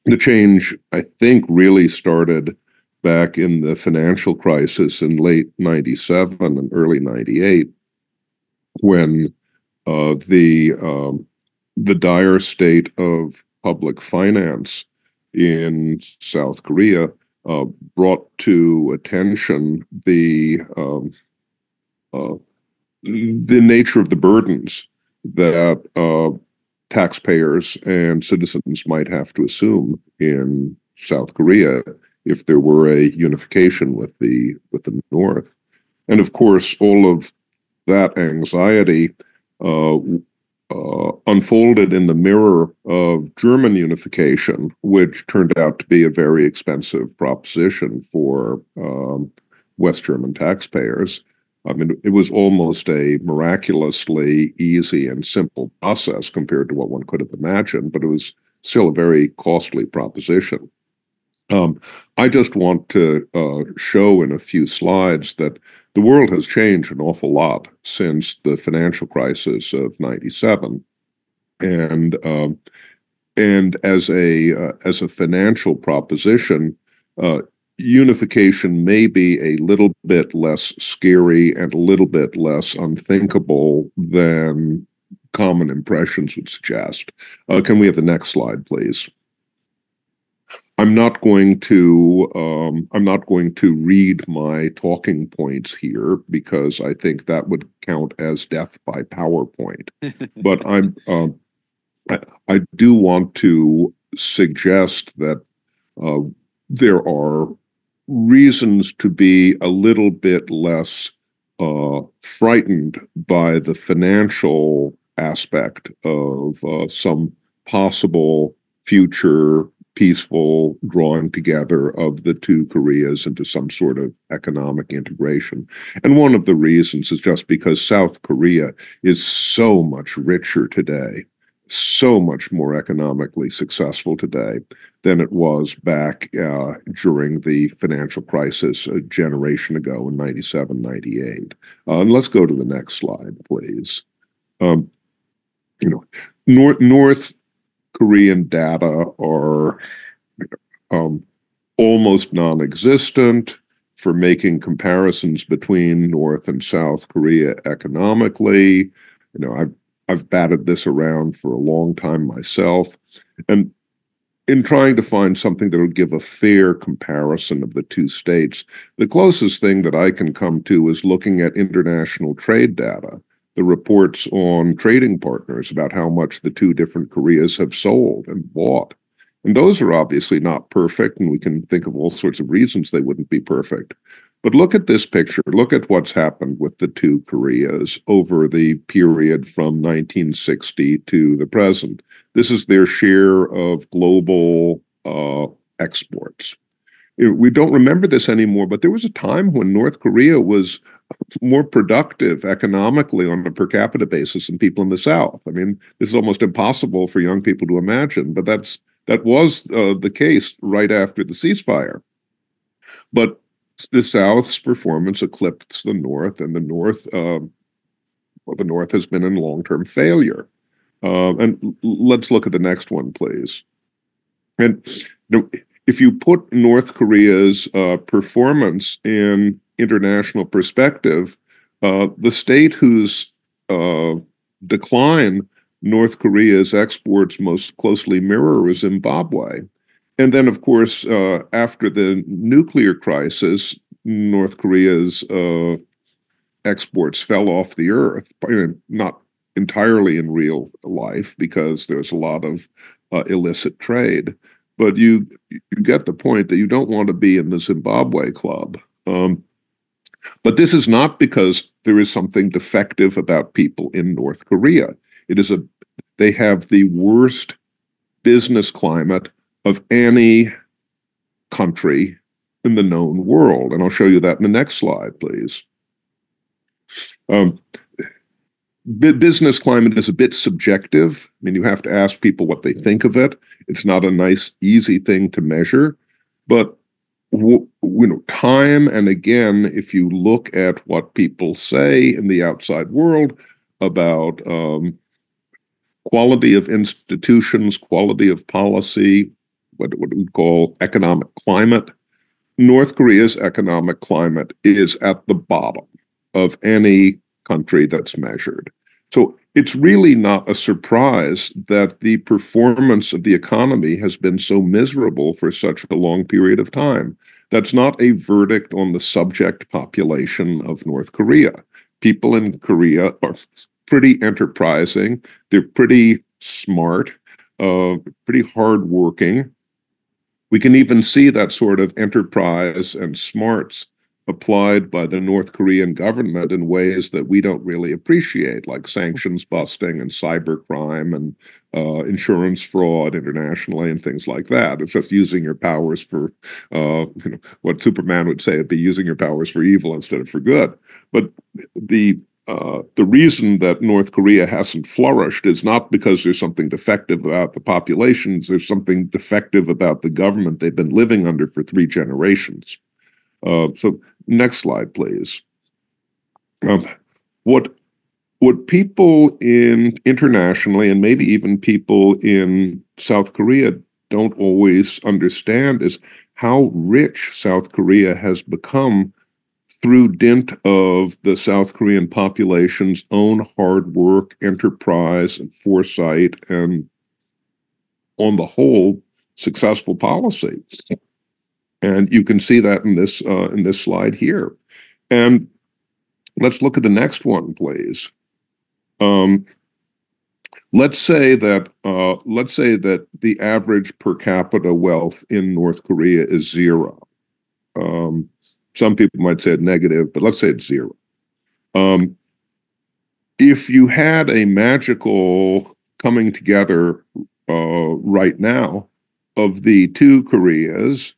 The change, I think, really started back in the financial crisis in late 97 and early 98 when uh, the um, the dire state of public finance in South Korea uh, brought to attention the um, uh, the nature of the burdens that uh, taxpayers and citizens might have to assume in South Korea if there were a unification with the with the North, and of course all of that anxiety uh, uh, unfolded in the mirror of German unification, which turned out to be a very expensive proposition for um, West German taxpayers. I mean, it was almost a miraculously easy and simple process compared to what one could have imagined, but it was still a very costly proposition. Um, I just want to uh, show in a few slides that the world has changed an awful lot since the financial crisis of '97, and um, and as a uh, as a financial proposition, uh, unification may be a little bit less scary and a little bit less unthinkable than common impressions would suggest. Uh, can we have the next slide, please? I'm not going to um, I'm not going to read my talking points here because I think that would count as death by PowerPoint. but I'm um, I, I, do want to suggest that uh, there are reasons to be a little bit less uh, frightened by the financial aspect of uh, some possible future peaceful drawing together of the two Koreas into some sort of economic integration. And one of the reasons is just because South Korea is so much richer today so much more economically successful today than it was back uh, during the financial crisis a generation ago in 97, 98. Uh, and let's go to the next slide, please. Um, you know, North, North Korean data are um, almost non-existent for making comparisons between North and South Korea economically. You know, I've I've batted this around for a long time myself, and in trying to find something that would give a fair comparison of the two states, the closest thing that I can come to is looking at international trade data, the reports on trading partners about how much the two different Koreas have sold and bought. And those are obviously not perfect, and we can think of all sorts of reasons they wouldn't be perfect. But look at this picture. Look at what's happened with the two Koreas over the period from 1960 to the present. This is their share of global uh, exports. We don't remember this anymore, but there was a time when North Korea was more productive economically on a per capita basis than people in the South. I mean, this is almost impossible for young people to imagine, but that's that was uh, the case right after the ceasefire. But the South's performance eclipsed the North, and the North, uh, well, the North has been in long-term failure. Uh, and let's look at the next one, please. And you know, if you put North Korea's uh, performance in international perspective, uh, the state whose uh, decline North Korea's exports most closely mirror is Zimbabwe. And then, of course, uh, after the nuclear crisis, North Korea's uh, exports fell off the earth, not entirely in real life because there's a lot of uh, illicit trade. But you you get the point that you don't want to be in the Zimbabwe club. Um, but this is not because there is something defective about people in North Korea. It is a they have the worst business climate of any country in the known world. And I'll show you that in the next slide, please. Um, business climate is a bit subjective. I mean, you have to ask people what they think of it. It's not a nice, easy thing to measure. But you know, time and again, if you look at what people say in the outside world about um, quality of institutions, quality of policy, what, what we call economic climate. North Korea's economic climate is at the bottom of any country that's measured. So it's really not a surprise that the performance of the economy has been so miserable for such a long period of time. That's not a verdict on the subject population of North Korea. People in Korea are pretty enterprising, they're pretty smart, uh, pretty hardworking, we can even see that sort of enterprise and smarts applied by the North Korean government in ways that we don't really appreciate, like sanctions busting and cybercrime and uh, insurance fraud internationally and things like that. It's just using your powers for uh, you know, what Superman would say: it'd be using your powers for evil instead of for good. But the uh, the reason that North Korea hasn't flourished is not because there's something defective about the populations. There's something defective about the government they've been living under for three generations. Uh, so, next slide, please. Um, what what people in internationally and maybe even people in South Korea don't always understand is how rich South Korea has become through dint of the South Korean population's own hard work, enterprise, and foresight, and on the whole, successful policy. And you can see that in this uh, in this slide here. And let's look at the next one, please. Um, let's say that uh, let's say that the average per capita wealth in North Korea is zero. Um, some people might say it negative, but let's say it's zero. Um, if you had a magical coming together uh, right now of the two Koreas,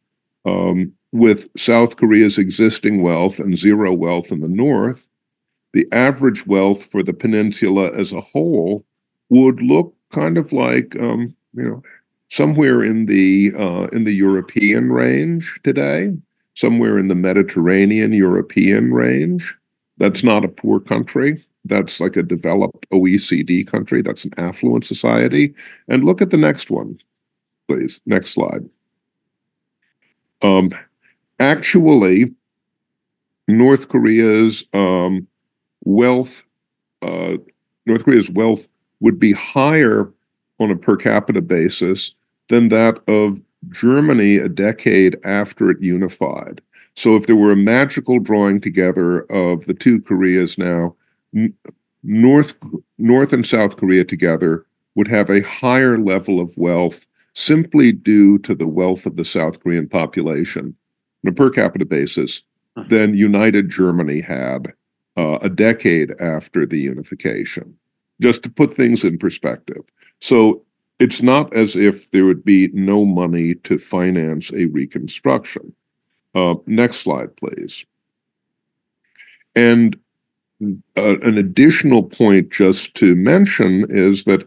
um, with South Korea's existing wealth and zero wealth in the north, the average wealth for the peninsula as a whole would look kind of like um, you know somewhere in the uh, in the European range today somewhere in the Mediterranean European range. That's not a poor country. That's like a developed OECD country. That's an affluent society. And look at the next one, please. Next slide. Um, actually, North Korea's um, wealth, uh, North Korea's wealth would be higher on a per capita basis than that of Germany a decade after it unified. So if there were a magical drawing together of the two Koreas now, North North and South Korea together would have a higher level of wealth simply due to the wealth of the South Korean population on a per capita basis than United Germany had uh, a decade after the unification. Just to put things in perspective. So it's not as if there would be no money to finance a reconstruction. Uh, next slide, please. And uh, an additional point just to mention is that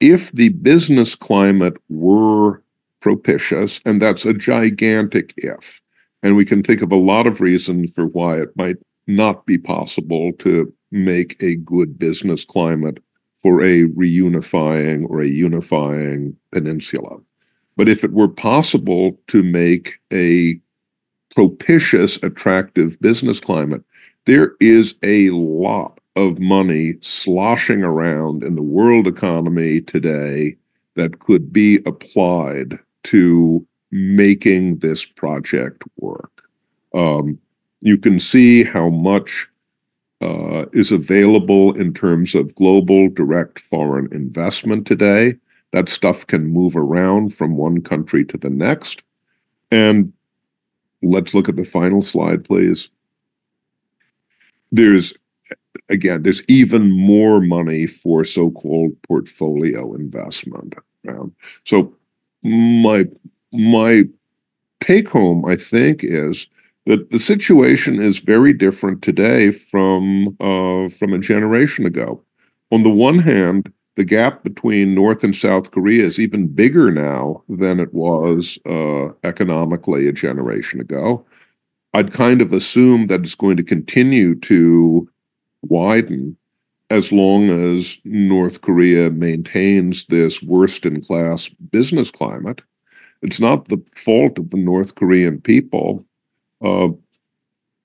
if the business climate were propitious, and that's a gigantic if, and we can think of a lot of reasons for why it might not be possible to make a good business climate for a reunifying or a unifying peninsula. But if it were possible to make a propitious, attractive business climate, there is a lot of money sloshing around in the world economy today that could be applied to making this project work. Um, you can see how much uh, is available in terms of global direct foreign investment today. That stuff can move around from one country to the next. And let's look at the final slide, please. There's, again, there's even more money for so-called portfolio investment. around. So my my take home, I think, is that the situation is very different today from uh, from a generation ago. On the one hand, the gap between North and South Korea is even bigger now than it was uh, economically a generation ago. I'd kind of assume that it's going to continue to widen as long as North Korea maintains this worst in class business climate. It's not the fault of the North Korean people uh,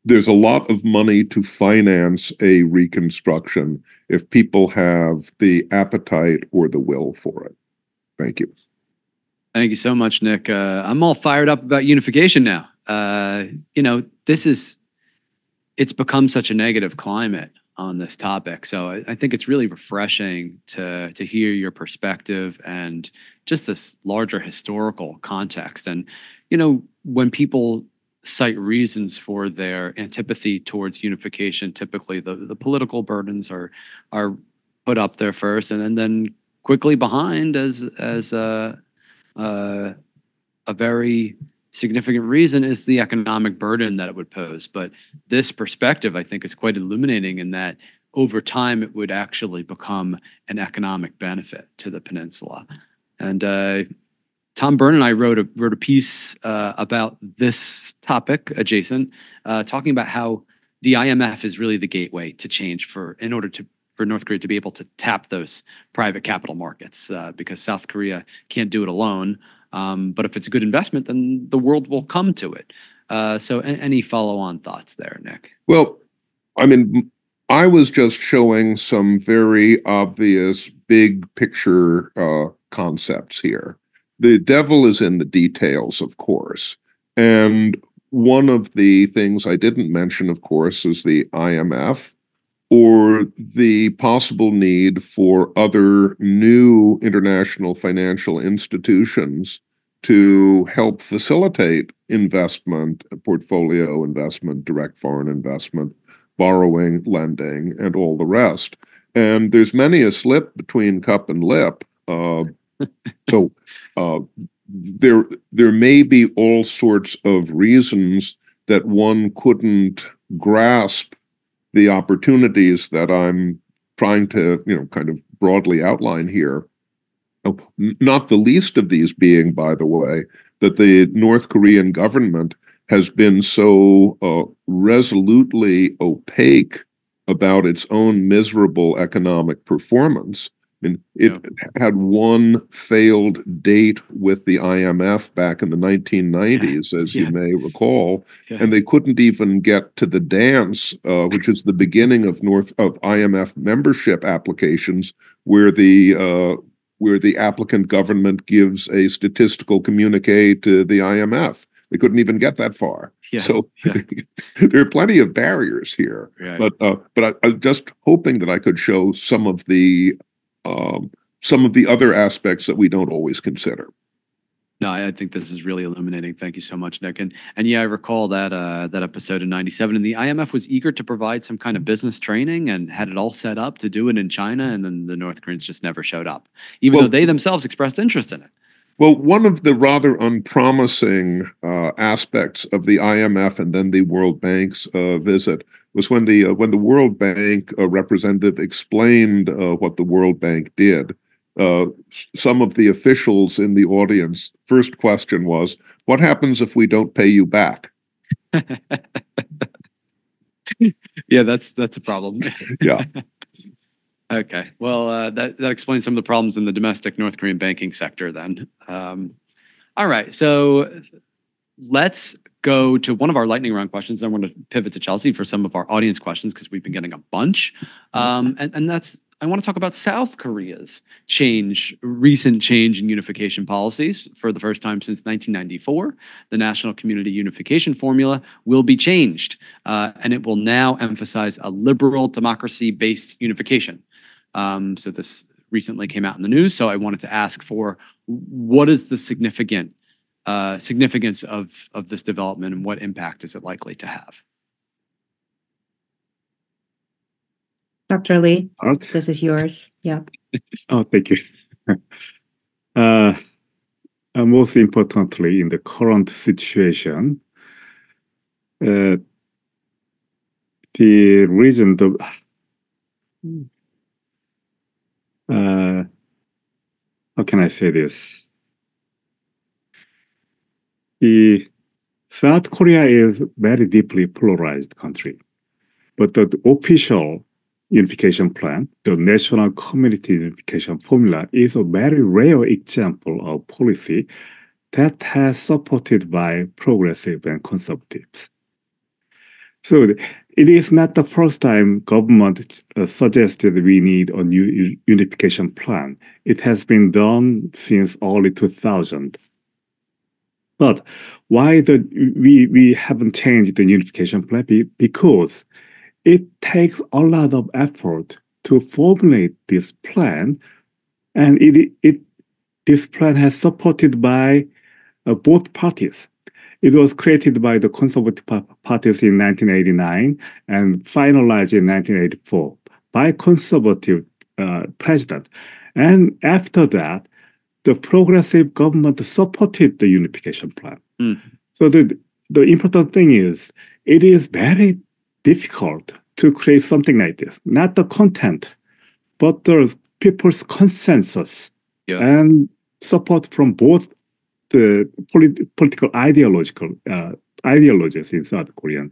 there's a lot of money to finance a reconstruction if people have the appetite or the will for it. Thank you. Thank you so much, Nick. Uh, I'm all fired up about unification now. Uh, you know, this is, it's become such a negative climate on this topic. So I, I, think it's really refreshing to to hear your perspective and just this larger historical context. And you know, when people cite reasons for their antipathy towards unification. Typically, the, the political burdens are are put up there first, and then then quickly behind as as a a, a very significant reason is the economic burden that it would pose. But this perspective, I think, is quite illuminating in that over time it would actually become an economic benefit to the peninsula. And uh, Tom Byrne and I wrote a wrote a piece uh, about this topic adjacent, uh, talking about how the IMF is really the gateway to change for in order to for North Korea to be able to tap those private capital markets uh, because South Korea can't do it alone. Um, but if it's a good investment, then the world will come to it. Uh, so, any follow on thoughts there, Nick? Well, I mean, I was just showing some very obvious big picture uh, concepts here the devil is in the details, of course. And one of the things I didn't mention, of course, is the IMF or the possible need for other new international financial institutions to help facilitate investment, portfolio investment, direct foreign investment, borrowing, lending, and all the rest. And there's many a slip between cup and lip. Uh, so uh, there there may be all sorts of reasons that one couldn't grasp the opportunities that I'm trying to you know kind of broadly outline here. Not the least of these being, by the way, that the North Korean government has been so uh, resolutely opaque about its own miserable economic performance mean, it had one failed date with the IMF back in the 1990s, as Yeah. you may recall, Yeah. and they couldn't even get to the dance, uh, which is the beginning of North of IMF membership applications, where the uh, where the applicant government gives a statistical communique to the IMF. They couldn't even get that far. Yeah. So yeah. there are plenty of barriers here Right. but uh, but I, I'm just hoping that I could show some of the um, some of the other aspects that we don't always consider. No, I think this is really illuminating. Thank you so much, Nick. And and yeah, I recall that uh, that episode in '97, and the IMF was eager to provide some kind of business training and had it all set up to do it in China, and then the North Koreans just never showed up, even Well- though they themselves expressed interest in it. Well, one of the rather unpromising uh, aspects of the IMF and then the World Bank's uh, visit was when the uh, when the World Bank uh, representative explained uh, what the World Bank did. Uh, some of the officials in the audience first question was, "What happens if we don't pay you back?" Yeah, that's that's a problem. Yeah. okay. Well, uh, that that explains some of the problems in the domestic North Korean banking sector. Then, um, all right. So let's go to one of our lightning round questions. I'm going to pivot to Chelsea for some of our audience questions because we've been getting a bunch, um, and and that's. I want to talk about South Korea's change, recent change in unification policies. For the first time since 1994, the National Community Unification Formula will be changed uh, and it will now emphasize a liberal democracy based unification. Um, so this recently came out in the news. So I wanted to ask for what is the significant uh, significance of of this development and what impact is it likely to have? Dr. Lee, Art? this is yours. Yeah. Oh, thank you. uh, most importantly, in the current situation, uh, the reason the uh, how can I say this? The South Korea is a very deeply polarized country, but the official unification plan, the National Community Unification Formula, is a very rare example of policy that has supported by progressive and conservatives. So it is not the first time government uh, suggested we need a new unification plan. It has been done since early 2000. But why the we we haven't changed the unification plan? Be- Because it takes a lot of effort to formulate this plan, and it it this plan has supported by uh, both parties. It was created by the conservative parties in 1989 and finalized in 1984 by conservative uh, president. And after that, the progressive government supported the unification plan. Mm. So the the important thing is it is very difficult to create something like this. Not the content, but the people's consensus Yeah. and support from both the polit- political ideological uh, ideologies in South Korea.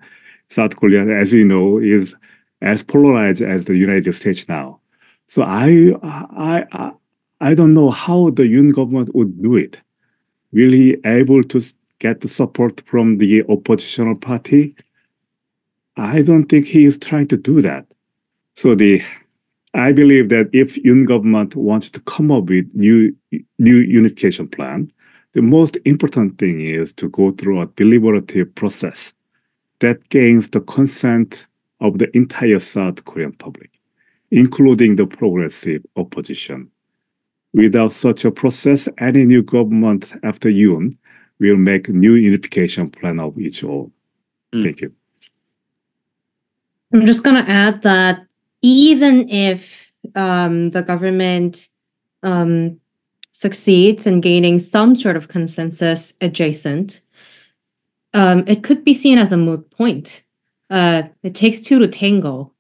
South Korea, as you know, is as polarized as the United States now. So I I I, I don't know how the Yoon government would do it. Will he able to get the support from the oppositional party? I don't think he is trying to do that. So the I believe that if Yoon government wants to come up with new new unification plan, the most important thing is to go through a deliberative process that gains the consent of the entire South Korean public, including the progressive opposition. Without such a process, any new government after Yoon will make a new unification plan of its own. Mm. Thank you. I'm just going to add that even if um, the government um, succeeds in gaining some sort of consensus adjacent, um, it could be seen as a moot point. Uh, it takes two to tango.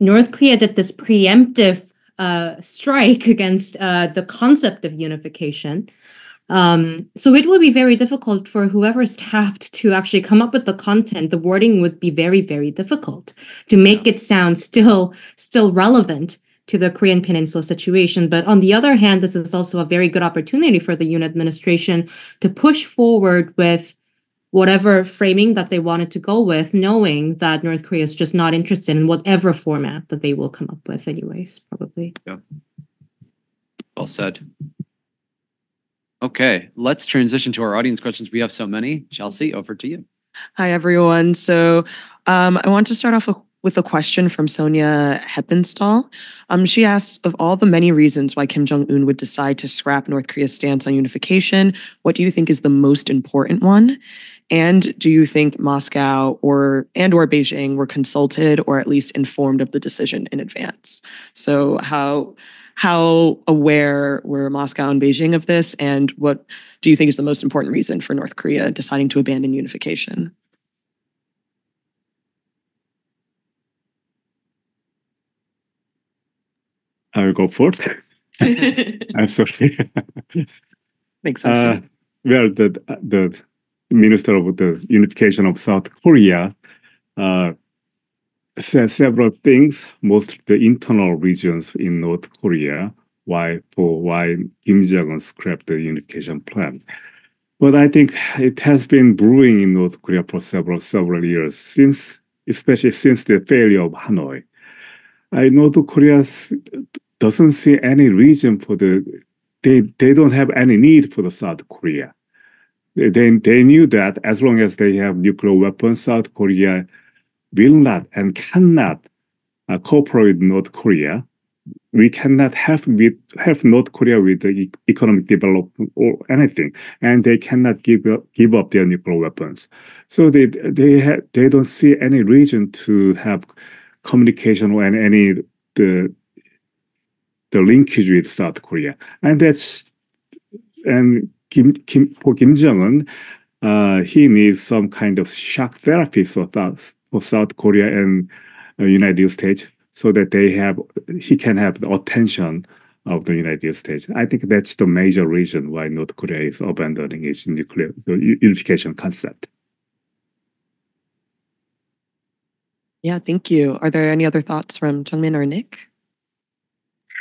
North Korea did this preemptive uh, strike against uh, the concept of unification. Um, so it will be very difficult for whoever's tapped to actually come up with the content. The wording would be very, very difficult to make it sound still still relevant to the Korean Peninsula situation. But on the other hand, this is also a very good opportunity for the Yoon administration to push forward with whatever framing that they wanted to go with, knowing that North Korea is just not interested in whatever format that they will come up with, anyways, probably. Yeah. Well said. Okay, let's transition to our audience questions. We have so many. Chelsea, over to you. Hi, everyone. So um, I want to start off with a question from Sonia Heppenstall. Um, she asks, of all the many reasons why Kim Jong-un would decide to scrap North Korea's stance on unification, what do you think is the most important one? And do you think Moscow or and or Beijing were consulted or at least informed of the decision in advance? So how how aware were Moscow and Beijing of this? And what do you think is the most important reason for North Korea deciding to abandon unification? I will go first. I'm sorry. Makes sense. Uh, well, the the Minister of the Unification of South Korea uh, said several things, mostly the internal regions in North Korea, why for why Kim Jong Un scrapped the unification plan. But I think it has been brewing in North Korea for several several years since, especially since the failure of Hanoi. I North Korea doesn't see any reason for the they they don't have any need for the South Korea. They they knew that as long as they have nuclear weapons, South Korea will not and cannot uh, cooperate with North Korea. We cannot help with help North Korea with the economic development or anything, and they cannot give up, give up their nuclear weapons. So they they ha- they don't see any reason to have communication or any the the linkage with South Korea, and that's and Kim, Kim for Kim Jong Un, uh, he needs some kind of shock therapy for South for South Korea and uh, United States, so that they have he can have the attention of the United States. I think that's the major reason why North Korea is abandoning its nuclear unification concept. Yeah, thank you. Are there any other thoughts from Jeongmin or Nick?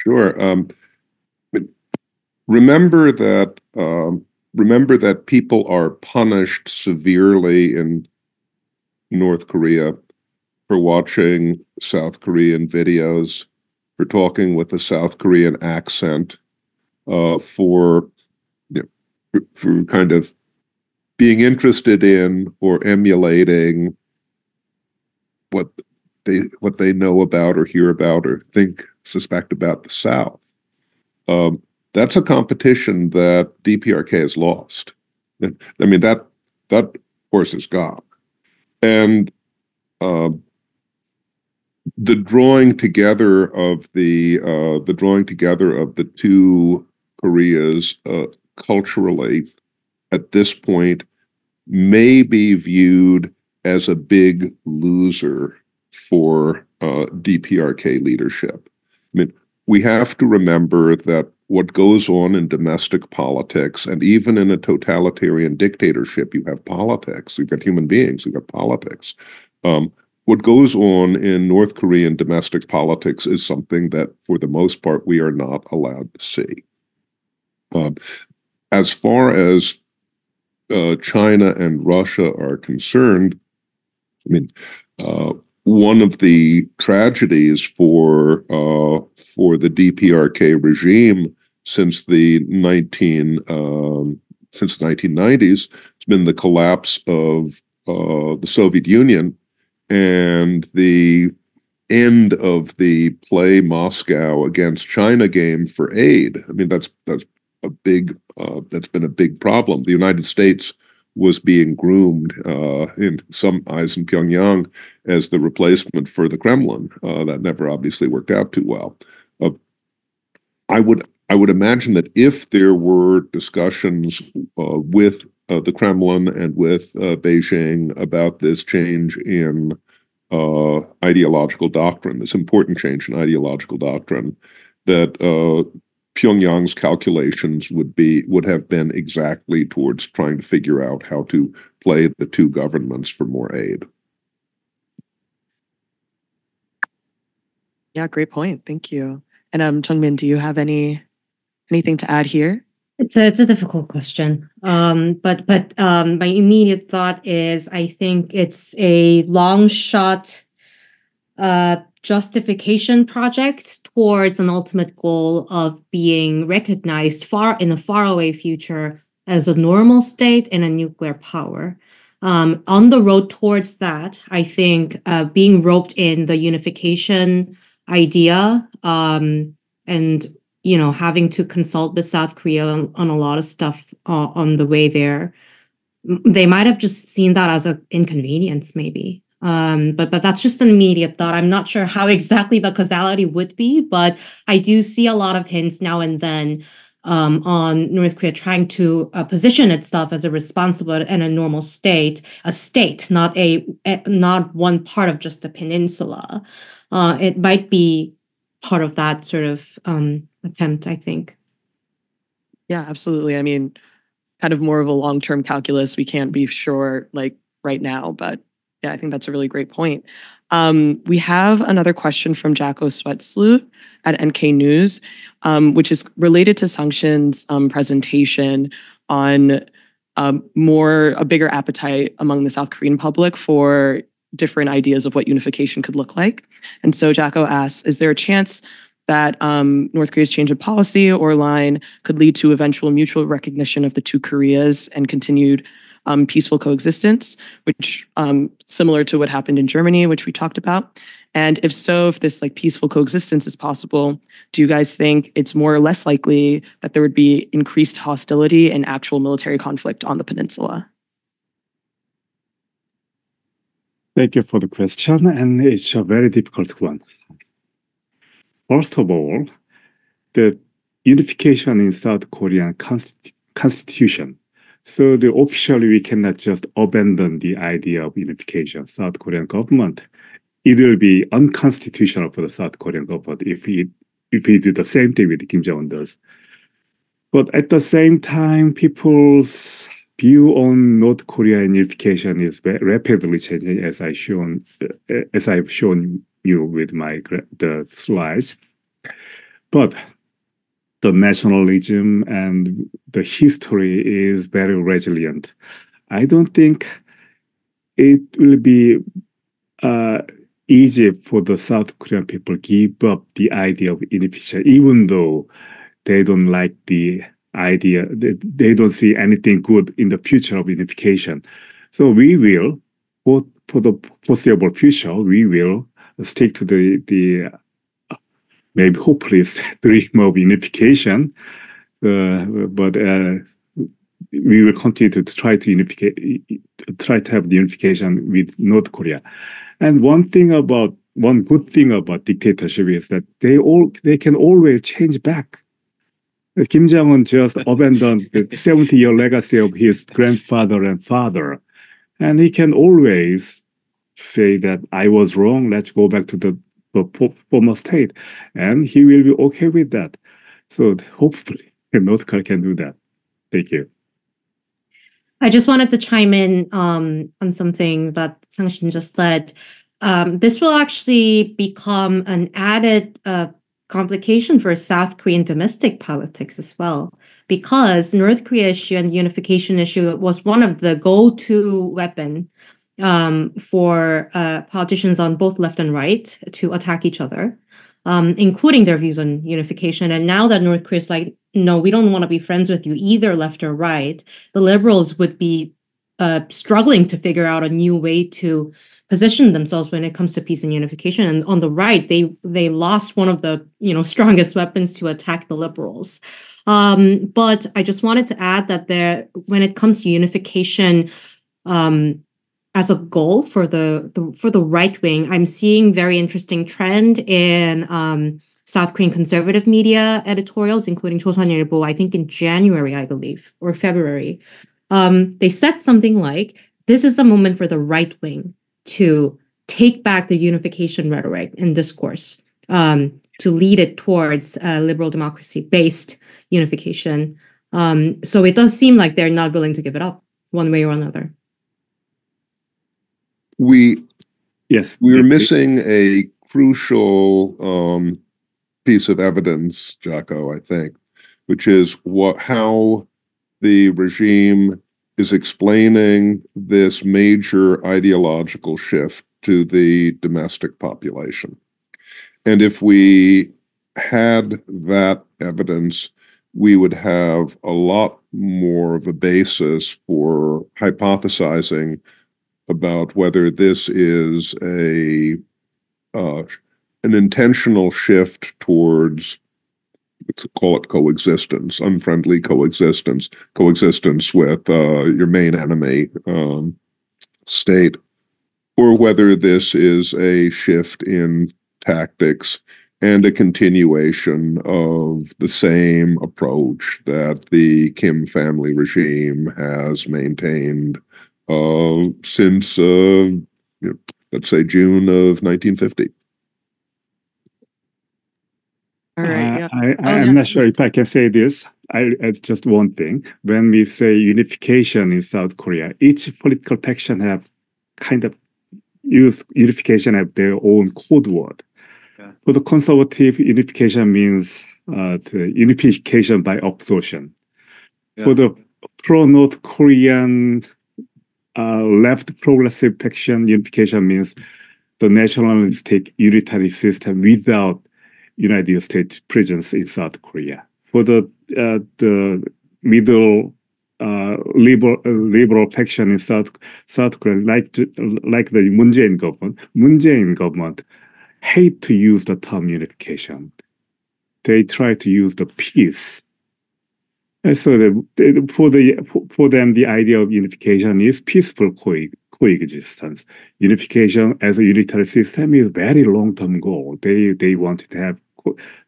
Sure. Um, remember that um, remember that people are punished severely in North Korea for watching South Korean videos, for talking with a South Korean accent, uh, for you know, for, kind of being interested in or emulating what they what they know about or hear about or think suspect about the South. Um, that's a competition that DPRK has lost. I mean that that horse is gone, and uh, the drawing together of the uh, the drawing together of the two Koreas uh, culturally at this point may be viewed as a big loser for uh, DPRK leadership. I mean, we have to remember that what goes on in domestic politics and even in a totalitarian dictatorship, you have politics. You've got human beings. You've got politics. Um, what goes on in North Korean domestic politics is something that, for the most part, we are not allowed to see. Um, as far as uh, China and Russia are concerned, I mean, uh, one of the tragedies for uh, for the DPRK regime since the 19 um, since the 1990s has been the collapse of uh, the Soviet Union and the end of the play Moscow against China game for aid. I mean that's that's a big uh, that's been a big problem. The United States was being groomed uh, in some eyes in Pyongyang as the replacement for the Kremlin. Uh, that never obviously worked out too well. Uh, I would I would imagine that if there were discussions uh, with uh, the Kremlin and with uh, Beijing about this change in ideological doctrine, this important change in ideological doctrine, that Pyongyang's calculations would be would have been exactly towards trying to figure out how to play the two governments for more aid. Yeah, great point. Thank you. And um, Jeongmin, do you have any anything to add here? It's a it's a difficult question. Um, but but um, my immediate thought is I think it's a long shot uh, justification project towards an ultimate goal of being recognized far in a faraway future as a normal state and a nuclear power. Um, on the road towards that, I think uh, being roped in the unification idea um, and you know having to consult with South Korea on, on a lot of stuff uh, on the way there, they might have just seen that as an inconvenience, maybe. Um, but but that's just an immediate thought. I'm not sure how exactly the causality would be, but I do see a lot of hints now and then um, on North Korea trying to uh, position itself as a responsible and a normal state, a state, not a, a not one part of just the peninsula. Uh, it might be part of that sort of um, attempt, I think. Yeah, absolutely. I mean, kind of more of a long term calculus. We can't be sure like right now, but yeah, I think that's a really great point. Um, we have another question from Jacco Zwetsloot at NK News, um, which is related to Sangshin's um, presentation on um, more a bigger appetite among the South Korean public for different ideas of what unification could look like. And so Jacko asks, is there a chance that um, North Korea's change of policy or line could lead to eventual mutual recognition of the two Koreas and continued um, peaceful coexistence, which um, similar to what happened in Germany, which we talked about. And if so, if this like peaceful coexistence is possible, do you guys think it's more or less likely that there would be increased hostility and actual military conflict on the peninsula? Thank you for the question, and it's a very difficult one. First of all, the unification in South Korean consti- constitution so the officially we cannot just abandon the idea of unification. South Korean government, it will be unconstitutional for the South Korean government if we if we do the same thing with Kim Jong Un does. But at the same time, people's view on North Korean unification is rapidly changing, as I shown uh, as I've shown you with my the slides. But the nationalism and the history is very resilient. I don't think it will be uh, easy for the South Korean people give up the idea of unification, even though they don't like the idea, they, they don't see anything good in the future of unification. So we will, for, for the foreseeable future, we will stick to the, the maybe hopefully it's dream of unification, uh, but uh, we will continue to try to unificate, try to have the unification with North Korea. And one thing about one good thing about dictatorship is that they all they can always change back. Kim Jong Un just abandoned the 70 year legacy of his grandfather and father, and he can always say that I was wrong. Let's go back to the former state, and he will be okay with that. So hopefully, North Korea can do that. Thank you. I just wanted to chime in um, on something that Sangshin just said. Um, this will actually become an added uh, complication for South Korean domestic politics as well, because North Korea issue and unification issue was one of the go-to weapon um, for uh, politicians on both left and right to attack each other, um, including their views on unification. And now that North Korea is like, no, we don't want to be friends with you either, left or right, the liberals would be uh, struggling to figure out a new way to position themselves when it comes to peace and unification. And on the right, they they lost one of the you know strongest weapons to attack the liberals. Um, but I just wanted to add that there, when it comes to unification, um, as a goal for the, the for the right wing, I'm seeing very interesting trend in um, South Korean conservative media editorials, including Chosun Ilbo. I think in January, I believe, or February. Um, they said something like, "This is the moment for the right wing to take back the unification rhetoric and discourse, um, to lead it towards uh, liberal democracy-based unification." Um, so it does seem like they're not willing to give it up one way or another we yes we were missing a crucial um, piece of evidence, Jacco, I think, which is what how the regime is explaining this major ideological shift to the domestic population. And if we had that evidence, we would have a lot more of a basis for hypothesizing about whether this is a uh, an intentional shift towards let's call it coexistence, unfriendly coexistence, coexistence with uh, your main enemy um, state, or whether this is a shift in tactics and a continuation of the same approach that the Kim family regime has maintained since, uh, you know, let's say, June of 1950. All right. Yeah. Uh, I, Oh, I'm yes, not sure if I can say this. I, I just one thing. When we say unification in South Korea, each political faction have kind of use unification have their own code word. Yeah. For the conservative, unification means uh, the unification by absorption. Yeah. For the pro North Korean uh, left progressive faction, unification means the nationalistic unitary system without United States presence in South Korea. For the uh, the middle uh, liberal uh, liberal faction in South South Korea, like like the Moon Jae-in government, Moon Jae-in government hate to use the term unification. They try to use the peace. And so the, for the for them, the idea of unification is peaceful co- coexistence. Unification as a unitary system is very long-term goal. They they wanted to have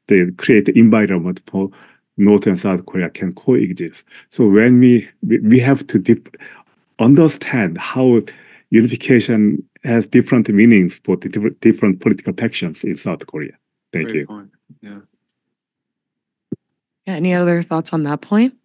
they create the environment for North and South Korea can coexist. So when we we, have to dif- understand how unification has different meanings for the different, different political factions in South Korea. Thank Great you. point. Yeah. Yeah, any other thoughts on that point?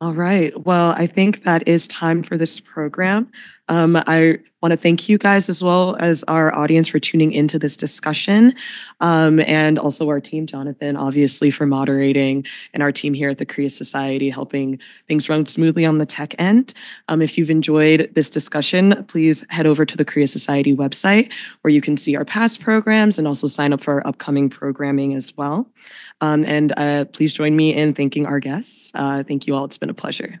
All right. Well, I think that is time for this program. Um, I want to thank you guys as well as our audience for tuning into this discussion, um, and also our team, Jonathan, obviously for moderating, and our team here at the Korea Society helping things run smoothly on the tech end. Um, if you've enjoyed this discussion, please head over to the Korea Society website where you can see our past programs and also sign up for our upcoming programming as well. Um, and uh, please join me in thanking our guests. Uh, thank you all. It's been a pleasure.